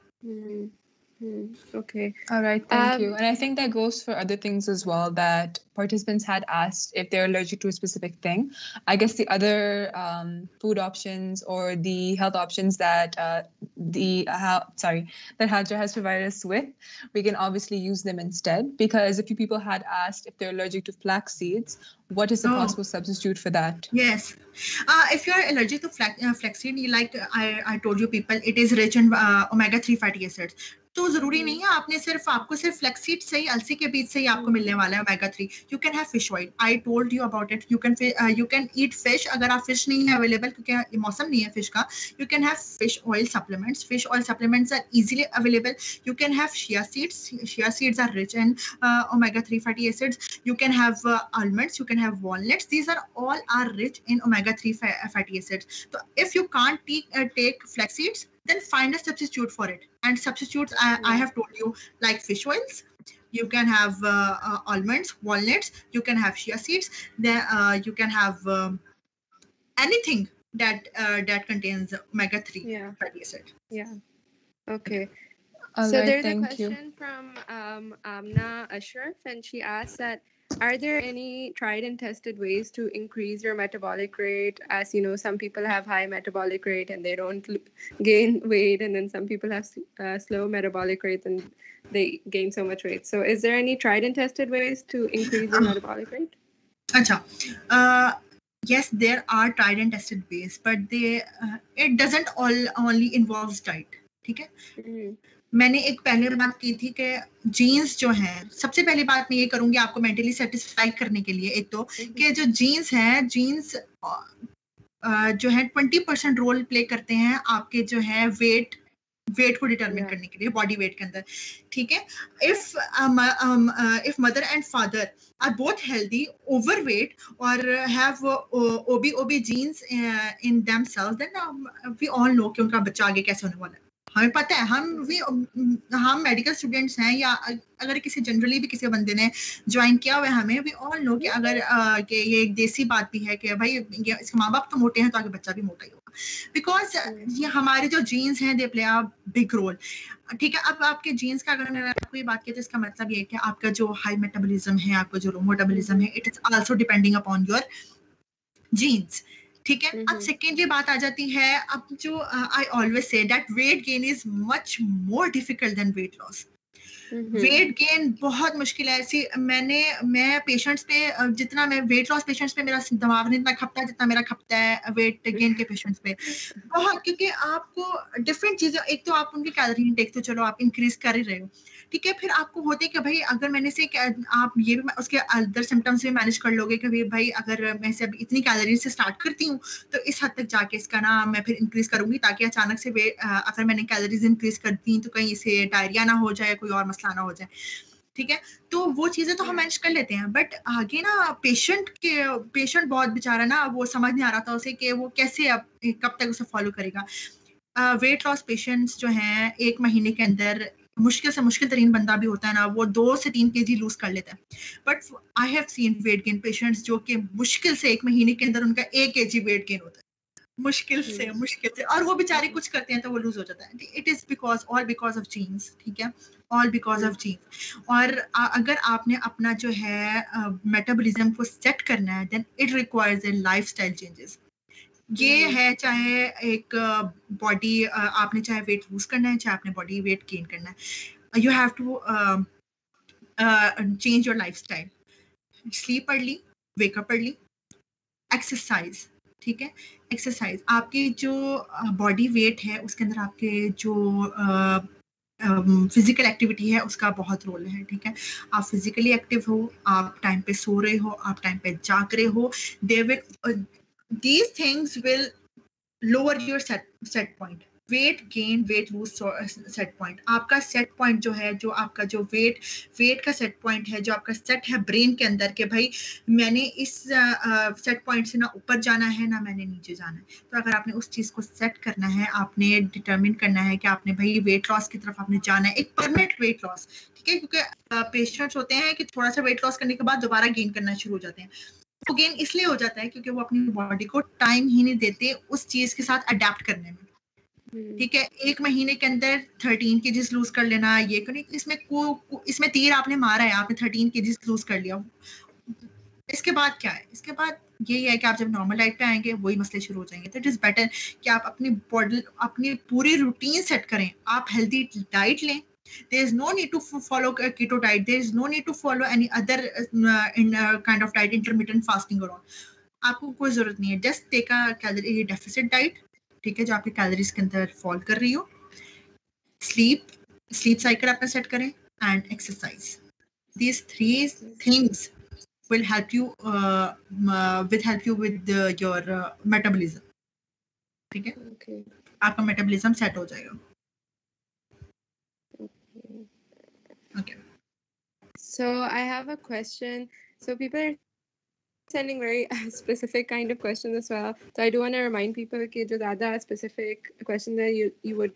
Okay. All right, thank Um, you. And I think that goes for other things as well that participants had asked if they're allergic to a specific thing. I guess the other um, food options or the health options that uh, the uh, sorry that Hajra has provided us with, we can obviously use them instead. Because a few people had asked if they're allergic to flax seeds, what is the Oh. possible substitute for that? Yes. Uh, if you're allergic to flax, uh, flaxseed, you like I, I told you people, it is rich in uh, omega-3 fatty acids. तो ज़रूरी नहीं है आपने सिर्फ़ आपको सिर्फ़ flaxseed से ही अलसी के बीज से ही आपको मिलने वाला है omega three you can have fish oil I told you about it you can you can eat fish अगर आप फ़िश नहीं है अवेलेबल क्योंकि मौसम नहीं है फ़िश का you can have fish oil supplements fish oil supplements are easily available you can have chia seeds chia seeds are rich in omega 3 fatty acids. You can have uh, you can have walnuts. These are all are rich in omega 3 fa- fatty acids. So if you can't uh, take flax seeds then find a substitute for it and substitutes I, I have told you like fish oils you can have uh, uh, almonds walnuts you can have chia seeds then uh, you can have um, anything that uh, that contains omega 3 Yeah. fatty acid Yeah. Okay. All so right, there's a thank you. question from um, Amna Ashraf, and she asks that are there any tried and tested ways to increase your metabolic rate as you know some people have high metabolic rate and they don't gain weight and then some people have uh, slow metabolic rate and they gain so much weight so is there any tried and tested ways to increase your metabolic rate Acha. Uh, yes there are tried and tested ways but they uh, it doesn't all only involves diet okay mm-hmm. मैंने एक पहले बात की थी कि jeans जो हैं सबसे पहली बात मैं ये करूँगी आपको मेंटली सेटिस्फाई करने के लिए एक तो कि जो जीन्स हैं जीन्स जो है ट्वेंटी परसेंट रोल प्ले करते हैं आपके जो है वेट वेट को डिटरमिन. करने के लिए बॉडी वेट के अंदर। ठीक है? If if mother and father are both healthy overweight और have ob ob genes in them cells then we all know कि उनका बच्चा आगे कैसे होने वाला है। हमें पता है हम भी हम मेडिकल स्टूडेंट्स हैं या अगर किसी जनरली भी किसी बंदे ने ज्वाइन किया हुआ है हमें वी ऑल नो कि अगर अ, कि ये एक देसी बात भी है कि भाई ये इसके माँ बाप तो मोटे हैं तो आगे बच्चा भी मोटा ही होगा। बिकॉज़ ये हमारे जो जीन्स हैं they play a big role ठीक है अब आपके जीन्स का अगर मैं आपको ये बात की तो इसका मतलब ये है कि आपका जो हाई मेटाबॉलिज्म है आपका जो लो मेटाबॉलिज्म है it is also depending upon your genes ठीक है? अब. सेकेंडली बात आ जाती है अब जो I always say that weight gain is much more difficult than weight loss. Weight gain बहुत मुश्किल है। ऐसी मैंने मैं पेशेंट्स पे जितना मैं वेट लॉस पेशेंट्स पे मेरा दिमाग नहीं इतना खपता है जितना मेरा खपता है वेट गेन के पेशेंट्स पे। बहुत क्योंकि आपको डिफरेंट चीज़ें एक तो आप उनकी कैलोरी इनटेक तो चलो आप इंक्रीज कर ही रहे हो। ठीक है, फिर आपको होते कि भाई अगर मैंने से आप ये भी उसके अदर सिम्टम्स भी मैनेज कर लोगे कि भाई अगर मैं से अभी इतनी कैलोरी से स्टार्ट करती हूँ तो इस हद तक जाके इसका ना मैं फिर इंक्रीज करूँगी ताकि अचानक से अगर मैंने कैलोरीज इंक्रीज कर दी तो कहीं इसे डायरिया ना हो जाए, कोई और मसला ना हो जाए। ठीक है? तो वो चीज़ें तो हम मैनेज कर लेते हैं बट आगे ना पेशेंट के पेशेंट बहुत बेचारा ना वो समझ नहीं आ रहा था उसे कि वो कैसे अब, कब तक उसे फॉलो करेगा। वेट लॉस पेशेंट्स जो हैं, एक महीने के अंदर मुश्किल से मुश्किल तरीन बंदा भी होता है ना वो दो से तीन के जी लूज कर लेता है। But I have seen weight gain patients जो कि मुश्किल से एक महीने के अंदर उनका एक के जी वेट गेन होता है। मुश्किल से हम्म। मुश्किल से। और वो बेचारे कुछ करते हैं तो वो लूज हो जाता है। It is because all because of genes ठीक है? ऑल बिकॉज़ ऑफ़ जीन्स और अगर आपने अपना जो है मेटाबॉलिज्म को सेट करना है then it requires a lifestyle changes ये हम्म। है चाहे एक बॉडी आपने चाहे वेट लूज करना है चाहे आपने बॉडी वेट गेन करना है you have to change your lifestyle sleep early wake up early exercise ठीक है? एक्सरसाइज आपकी जो बॉडी वेट है उसके अंदर आपके जो फ़िज़िकल uh, एक्टिविटी है उसका बहुत रोल है ठीक है? आप फिजिकली एक्टिव हो आप टाइम पे सो रहे हो आप टाइम पे जाग रहे हो they will these things will lower your set set point. Weight gain weight lose set point आपका सेट पॉइंट जो है, जो आपका जो वेट वेट का सेट पॉइंट है, जो आपका सेट है ब्रेन के अंदर के भाई, मैंने इस सेट पॉइंट से ना ऊपर जाना है, ना मैंने नीचे जाना है। तो अगर आपने उस चीज़ को सेट करना है, आपने डिटरमिन करना है कि आपने भाई वेट लॉस की तरफ़ आपने जाना है, एक परमानेंट वेट लॉस ठीक है? क्योंकि पेशेंट्स होते हैं कि थोड़ा सा वेट लॉस करने के बाद दोबारा गेन करना शुरू हो जाते हैं। वो गेन इसलिए हो जाता है क्योंकि वो अपनी बॉडी को टाइम ही नहीं देते उस चीज़ के साथ अडेप्ट करने में। हम्म। ठीक है? एक महीने के अंदर थर्टीन के जीज लूज कर लेना ये करें इसमें को, को इसमें तीर आपने मारा है आपने थर्टीन के जीज लूज कर लिया। इसके बाद क्या है? इसके बाद यही है कि आप जब नॉर्मल लाइफ पे आएँगे वही मसले शुरू हो जाएँगे। तो इट इज़ बेटर कि आप अपनी बॉडी अपनी पूरी रूटीन सेट करें। आप हेल्दी डाइट लें there is no need to follow a keto diet there is no need to follow any other uh, in uh, kind of diet intermittent fasting or all आपको कोई ज़रूरत नहीं है just take a calorie deficit diet ठीक है जो आपकी calories के अंदर फॉल कर रही हो स्लीप स्लीप साइकिल अपना सेट करें and exercise these three things will help you uh, uh, will help you with the, your uh, metabolism ठीक है Okay. आपका मेटाबॉलिज्म सेट हो जाएगा So I have a question. So people are sending very specific kind of questions as well. So I do want to remind people that have a specific question that you you would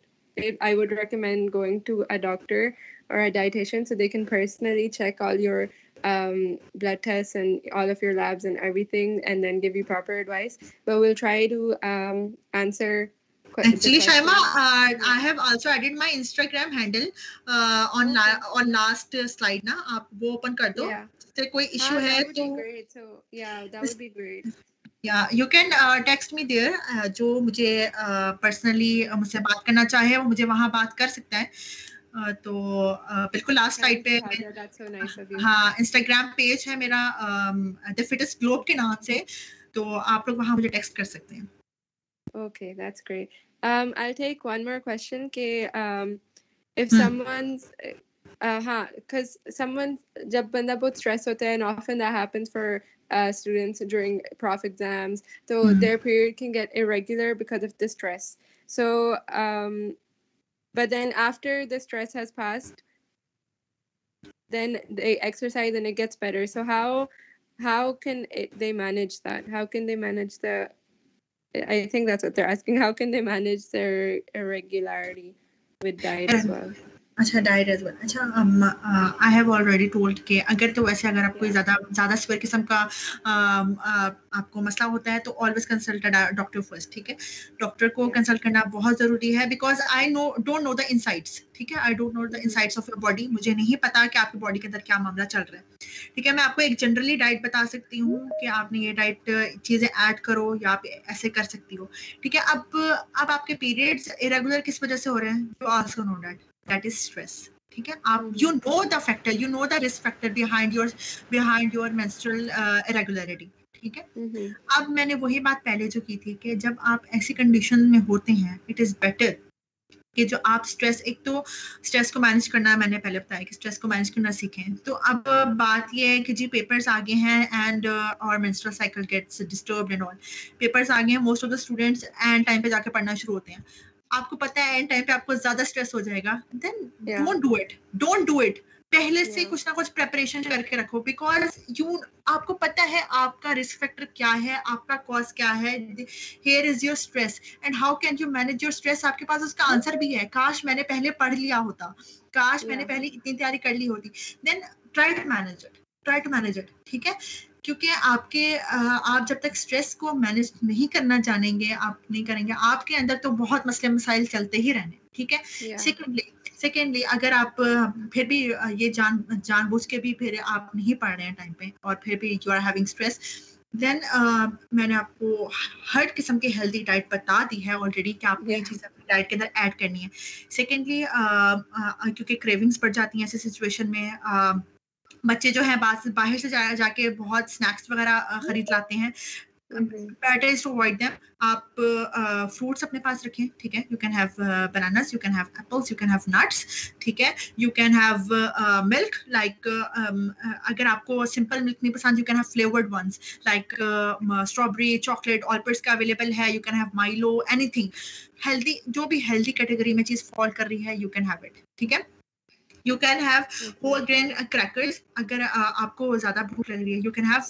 I would recommend going to a doctor or a dietitian so they can personally check all your um, blood tests and all of your labs and everything and then give you proper advice. But we'll try to um, answer Actually, Shaima, uh, I have also added my Instagram handle uh, on la on last slide ना आप वो open कर दो Yeah. से कोई Ah, issue है would be तो great. So yeah, that would be great. या you can text me there जो मुझे पर्सनली मुझसे बात करना चाहे वो मुझे वहाँ बात कर सकता है Uh, तो uh, बिल्कुल लास्ट साइड पे so nice हाँ इंस्टाग्राम पेज है मेरा द फिटेस्ट ग्लोब के नाम से तो आप लोग वहाँ मुझे टेक्स्ट कर सकते हैं Okay, that's great. Um, I'll take one more question. Ke, um, if Hmm. someone's, uh, huh, because someone, जब बंदा बहुत stress होता है, and often that happens for uh, students during prof exams, so Hmm. their period can get irregular because of the stress. So, um, but then after the stress has passed, then they exercise and it gets better. So how how can it, they manage that? How can they manage the I think that's what they're asking. How can they manage their irregularity with diet as well? अच्छा diet as well अच्छा I have already told के अगर तो वैसे अगर आपको ज़्यादा ज़्यादा सिवियर किस्म का um, uh, आपको मसला होता है तो ऑलवेज कंसल्ट डॉक्टर फ़र्स्ट ठीक है? डॉक्टर को कंसल्ट करना बहुत ज़रूरी है because I know don't know the insights ठीक है? I don't know the insights of your body मुझे नहीं पता कि आपकी बॉडी के अंदर क्या मामला चल रहा है ठीक है? मैं आपको एक जनरली डाइट बता सकती हूँ कि आपने ये डाइट चीज़ें ऐड करो या आप ऐसे कर सकती हो ठीक है? अब अब आपके पीरियड्स इरेगुलर किस वजह से हो रहे हैं? You also know that that is stress ठीक है? आप you know the factor you know the risk factor behind your behind your menstrual irregularity ठीक है? Mm-hmm. अब मैंने वही बात पहले जो की थी कि जब आप ऐसी कंडीशन में होते हैं इट इज़ बेटर कि जो आप स्ट्रेस एक तो स्ट्रेस को मैनेज करना मैंने पहले बताया कि स्ट्रेस को मैनेज करना सीखें तो अब बात ये है कि जी पेपर्स आगे हैं एंड और menstrual cycle gets disturbed and all papers आगे हैं most of the students and time पे जाके पढ़ना शुरू होते हैं। आपको पता है एंड टाइम पे आपको ज़्यादा स्ट्रेस हो जाएगा। Then don't do it don't do it पहले से कुछ ना कुछ प्रेपरेशन करके रखो बिकॉज़ यू आपको पता है आपका रिस्क फैक्टर क्या है आपका कॉज क्या है here is your stress and how can you manage your stress आपके पास उसका आंसर भी है। काश मैंने पहले पढ़ लिया होता। काश मैंने पहले इतनी तैयारी कर ली होती। Then try to manage it try to manage it ठीक है? क्योंकि आपके आप जब तक स्ट्रेस को मैनेज नहीं करना जानेंगे आप नहीं करेंगे आपके अंदर तो बहुत मसले मसाइल चलते ही रहने ठीक है? Yeah. सेकेंडली सेकेंडली अगर आप फिर भी ये जान जानबूझ के भी फिर आप नहीं पढ़ रहे हैं टाइम पे और फिर भी you are having stress then मैंने आपको हर किस्म की हेल्दी डाइट बता दी है ऑलरेडी कि आपको ये चीज़ अपनी डाइट के अंदर ऐड करनी है। सेकेंडली क्योंकि क्रेविंग्स बढ़ जाती हैं ऐसे सिचुएशन में अ, बच्चे जो है बाहर बाहर से जा जाके बहुत स्नैक्स वगैरह खरीद लाते हैं। Mhm. Is to avoid them. आप फ्रूट्स अपने पास रखें ठीक है? You can have bananas you can have apples you can have nuts ठीक है? You can have milk like अगर आपको सिंपल मिल्क नहीं पसंद you can have flavoured ones like strawberry chocolate Olpers का अवेलेबल है you can have Milo anything healthy जो भी हेल्दी कैटेगरी में चीज़ फॉल कर रही है यू कैन हैव इट ठीक है? You can have whole grain crackers अगर आपको ज़्यादा भूख लग रही है you can have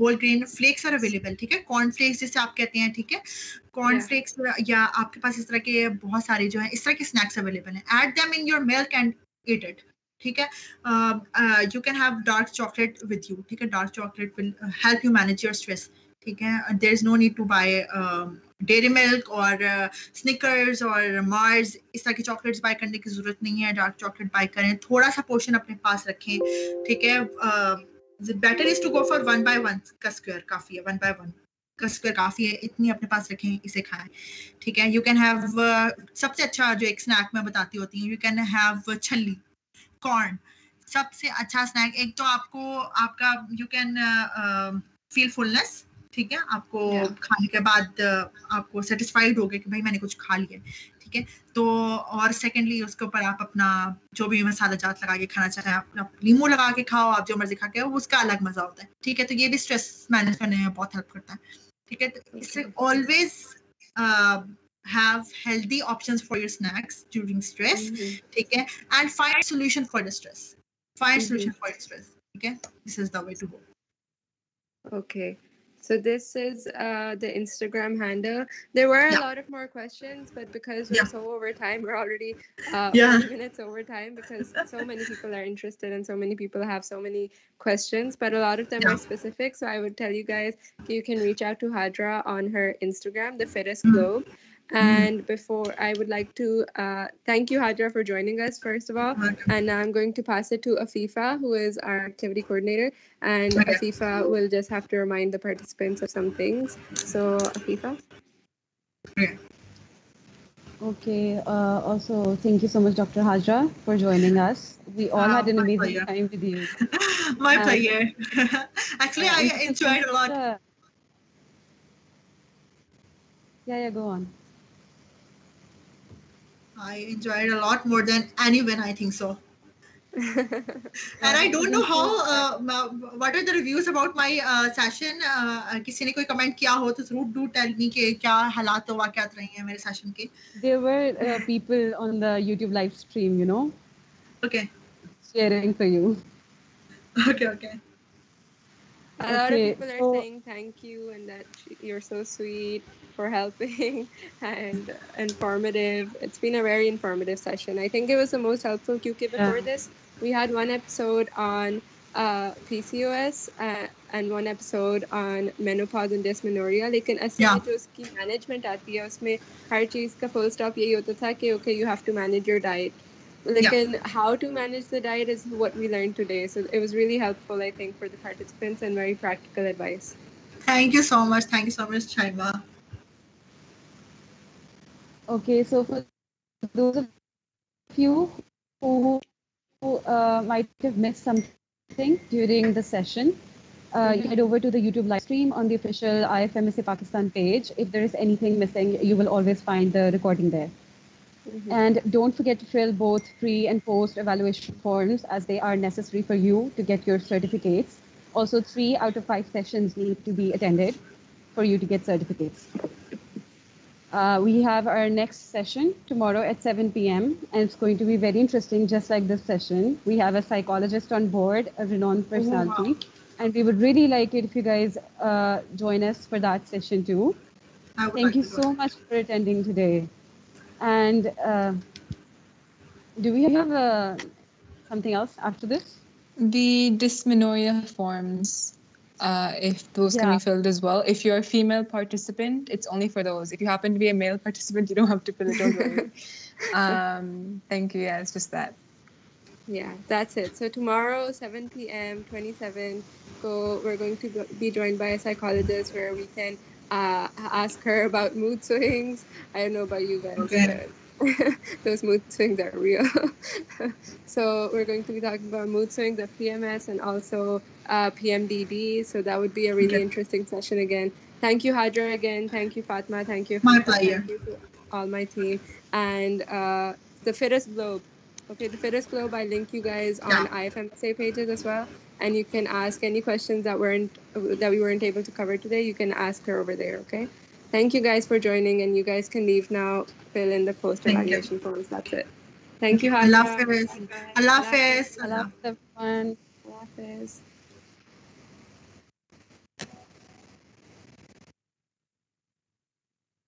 whole grain flakes are available ठीक है? कॉर्न फ्लेक्स जिसे आप कहते हैं ठीक है? कॉर्न फ्लेक्स या आपके पास इस तरह के बहुत सारे जो है इस तरह के स्नैक्स अवेलेबल हैं। Add them in your milk and eat it ठीक है? You can have dark chocolate with you ठीक है? Dark chocolate will help you manage your stress ठीक है? There is no need to buy Dairy Milk और Snickers और Mars इस तरह की चॉकलेट्स बाय करने की ज़रूरत नहीं है, डार्क चॉकलेट बाय करें थोड़ा सा पोर्शन अपने पास रखें, ठीक है? Better is to go for one by one का स्क्वायर काफ़ी है वन बाय वन का स्क्वायर काफ़ी है, इतनी अपने पास रखें, इसे खाएँ, ठीक है? यू कैन हैव सबसे अच्छा जो एक स्नैक मैं बताती होती हूँ यू कैन हैव छल्ली कॉर्न सबसे अच्छा स्नैक एक तो आपको, आपका यू कैन फील फुलनेस ठीक है आपको Yeah. खाने के बाद आपको सेटिस्फाइड हो गए कि भाई मैंने कुछ खा लिया ठीक है तो और सेकेंडली उसके ऊपर आप अपना जो भी मसाला जात लगा के खाना चाहें आप, आप लीमू लगा के खाओ आप जो मर्ज़ी खा के वो उसका अलग मज़ा होता है ठीक है तो ये भी स्ट्रेस मैनेज करने में बहुत हेल्प करता है ठीक है तो इससे always healthy options for your snacks during stress Mhm. ठीक है find solution for the stress find Mhm. solution for your stress okay this is the way to go Okay. So this is uh, the Instagram handle. There were a Yeah. lot of more questions, but because we're Yeah. so over time, we're already uh, Yeah. minutes over time because so many people are interested and so many people have so many questions. But a lot of them are specific. So I would tell you guys you can reach out to Hadra on her Instagram, the Fittest Mhm. Globe. And before, I would like to uh, thank you, Hadra, for joining us, first of all. And I'm going to pass it to Afifa, who is our activity coordinator. And Okay. Afifa will just have to remind the participants of some things. So, Afifa. Okay. Uh, also, thank you so much, Dr. Hajra, for joining us. We all Ah, had an amazing pleasure. time with you. My Um, pleasure. Actually, Uh, I enjoyed a lot. uh, Yeah, yeah, go on. I enjoyed a lot more than anyone, I think so. And I don't know how, uh, ma- what are the reviews about my uh, session? Uh, किसी ने कोई comment किया हो तो जरूर do tell me कि क्या हालात और वाक़यात रही हैं मेरे session के. There were uh, people on the YouTube live stream, you know, Okay, cheering for you. okay, okay. A lot Okay, of people are so- saying thank you and that you're so sweet for helping and informative. It's been a very informative session. I think it was the most helpful QK before Yeah. this. We had one episode on uh, PCOS uh, and one episode on menopause and dysmenorrhea. लेकिन असल Yeah. में जो उसकी management आती है उसमें हर चीज़ का full stop यही होता था कि okay you have to manage your diet. Lekin how to manage the diet is what we learned today. So it was really helpful, I think, for the participants and very practical advice. Thank you so much. Thank you so much, Chaima. Okay, so for those of you who, who uh, might have missed something during the session, uh, you head over to the YouTube live stream on the official IFMSA Pakistan page. If there is anything missing, you will always find the recording there. And don't forget to fill both pre and post evaluation forms as they are necessary for you to get your certificates. Also, three out of five sessions need to be attended for you to get certificates. Uh, we have our next session tomorrow at 7 p.m. and it's going to be very interesting, just like this session. We have a psychologist on board, a renowned personality, and we would really like it if you guys uh, join us for that session too. Thank like you so much for attending today. And uh, do we have uh, something else after this? The dysmenorrhia forms, uh, if those can be filled as well. If you're a female participant, it's only for those. If you happen to be a male participant, you don't have to fill it. Don't worry. um, thank you. Yeah, it's just that. Yeah, that's it. So tomorrow, 7 p.m., 27, go. We're going to be joined by a psychologist where we can uh, ask her about mood swings. I don't know about you guys, Okay. but those mood swings are real. so we're going to be talking about mood swings of PMS and also uh, PMDD. So that would be a really Okay. interesting session again. Thank you, Hadra, again. Thank you, Fatma. Thank you. My pleasure. Thank you to all my team. And uh, the Fittest Globe. Okay, the Fittest Globe, I link you guys on Yeah. IFMSA pages as well. And you can ask any questions that weren't that we weren't able to cover today. You can ask her over there. Okay. Thank you guys for joining, and you guys can leave now. Fill in the post evaluation forms. That's it. Thank you, Allah Hadra. Hafiz. Bye-bye. Allah Hafiz. I love everyone. Allah Hafiz.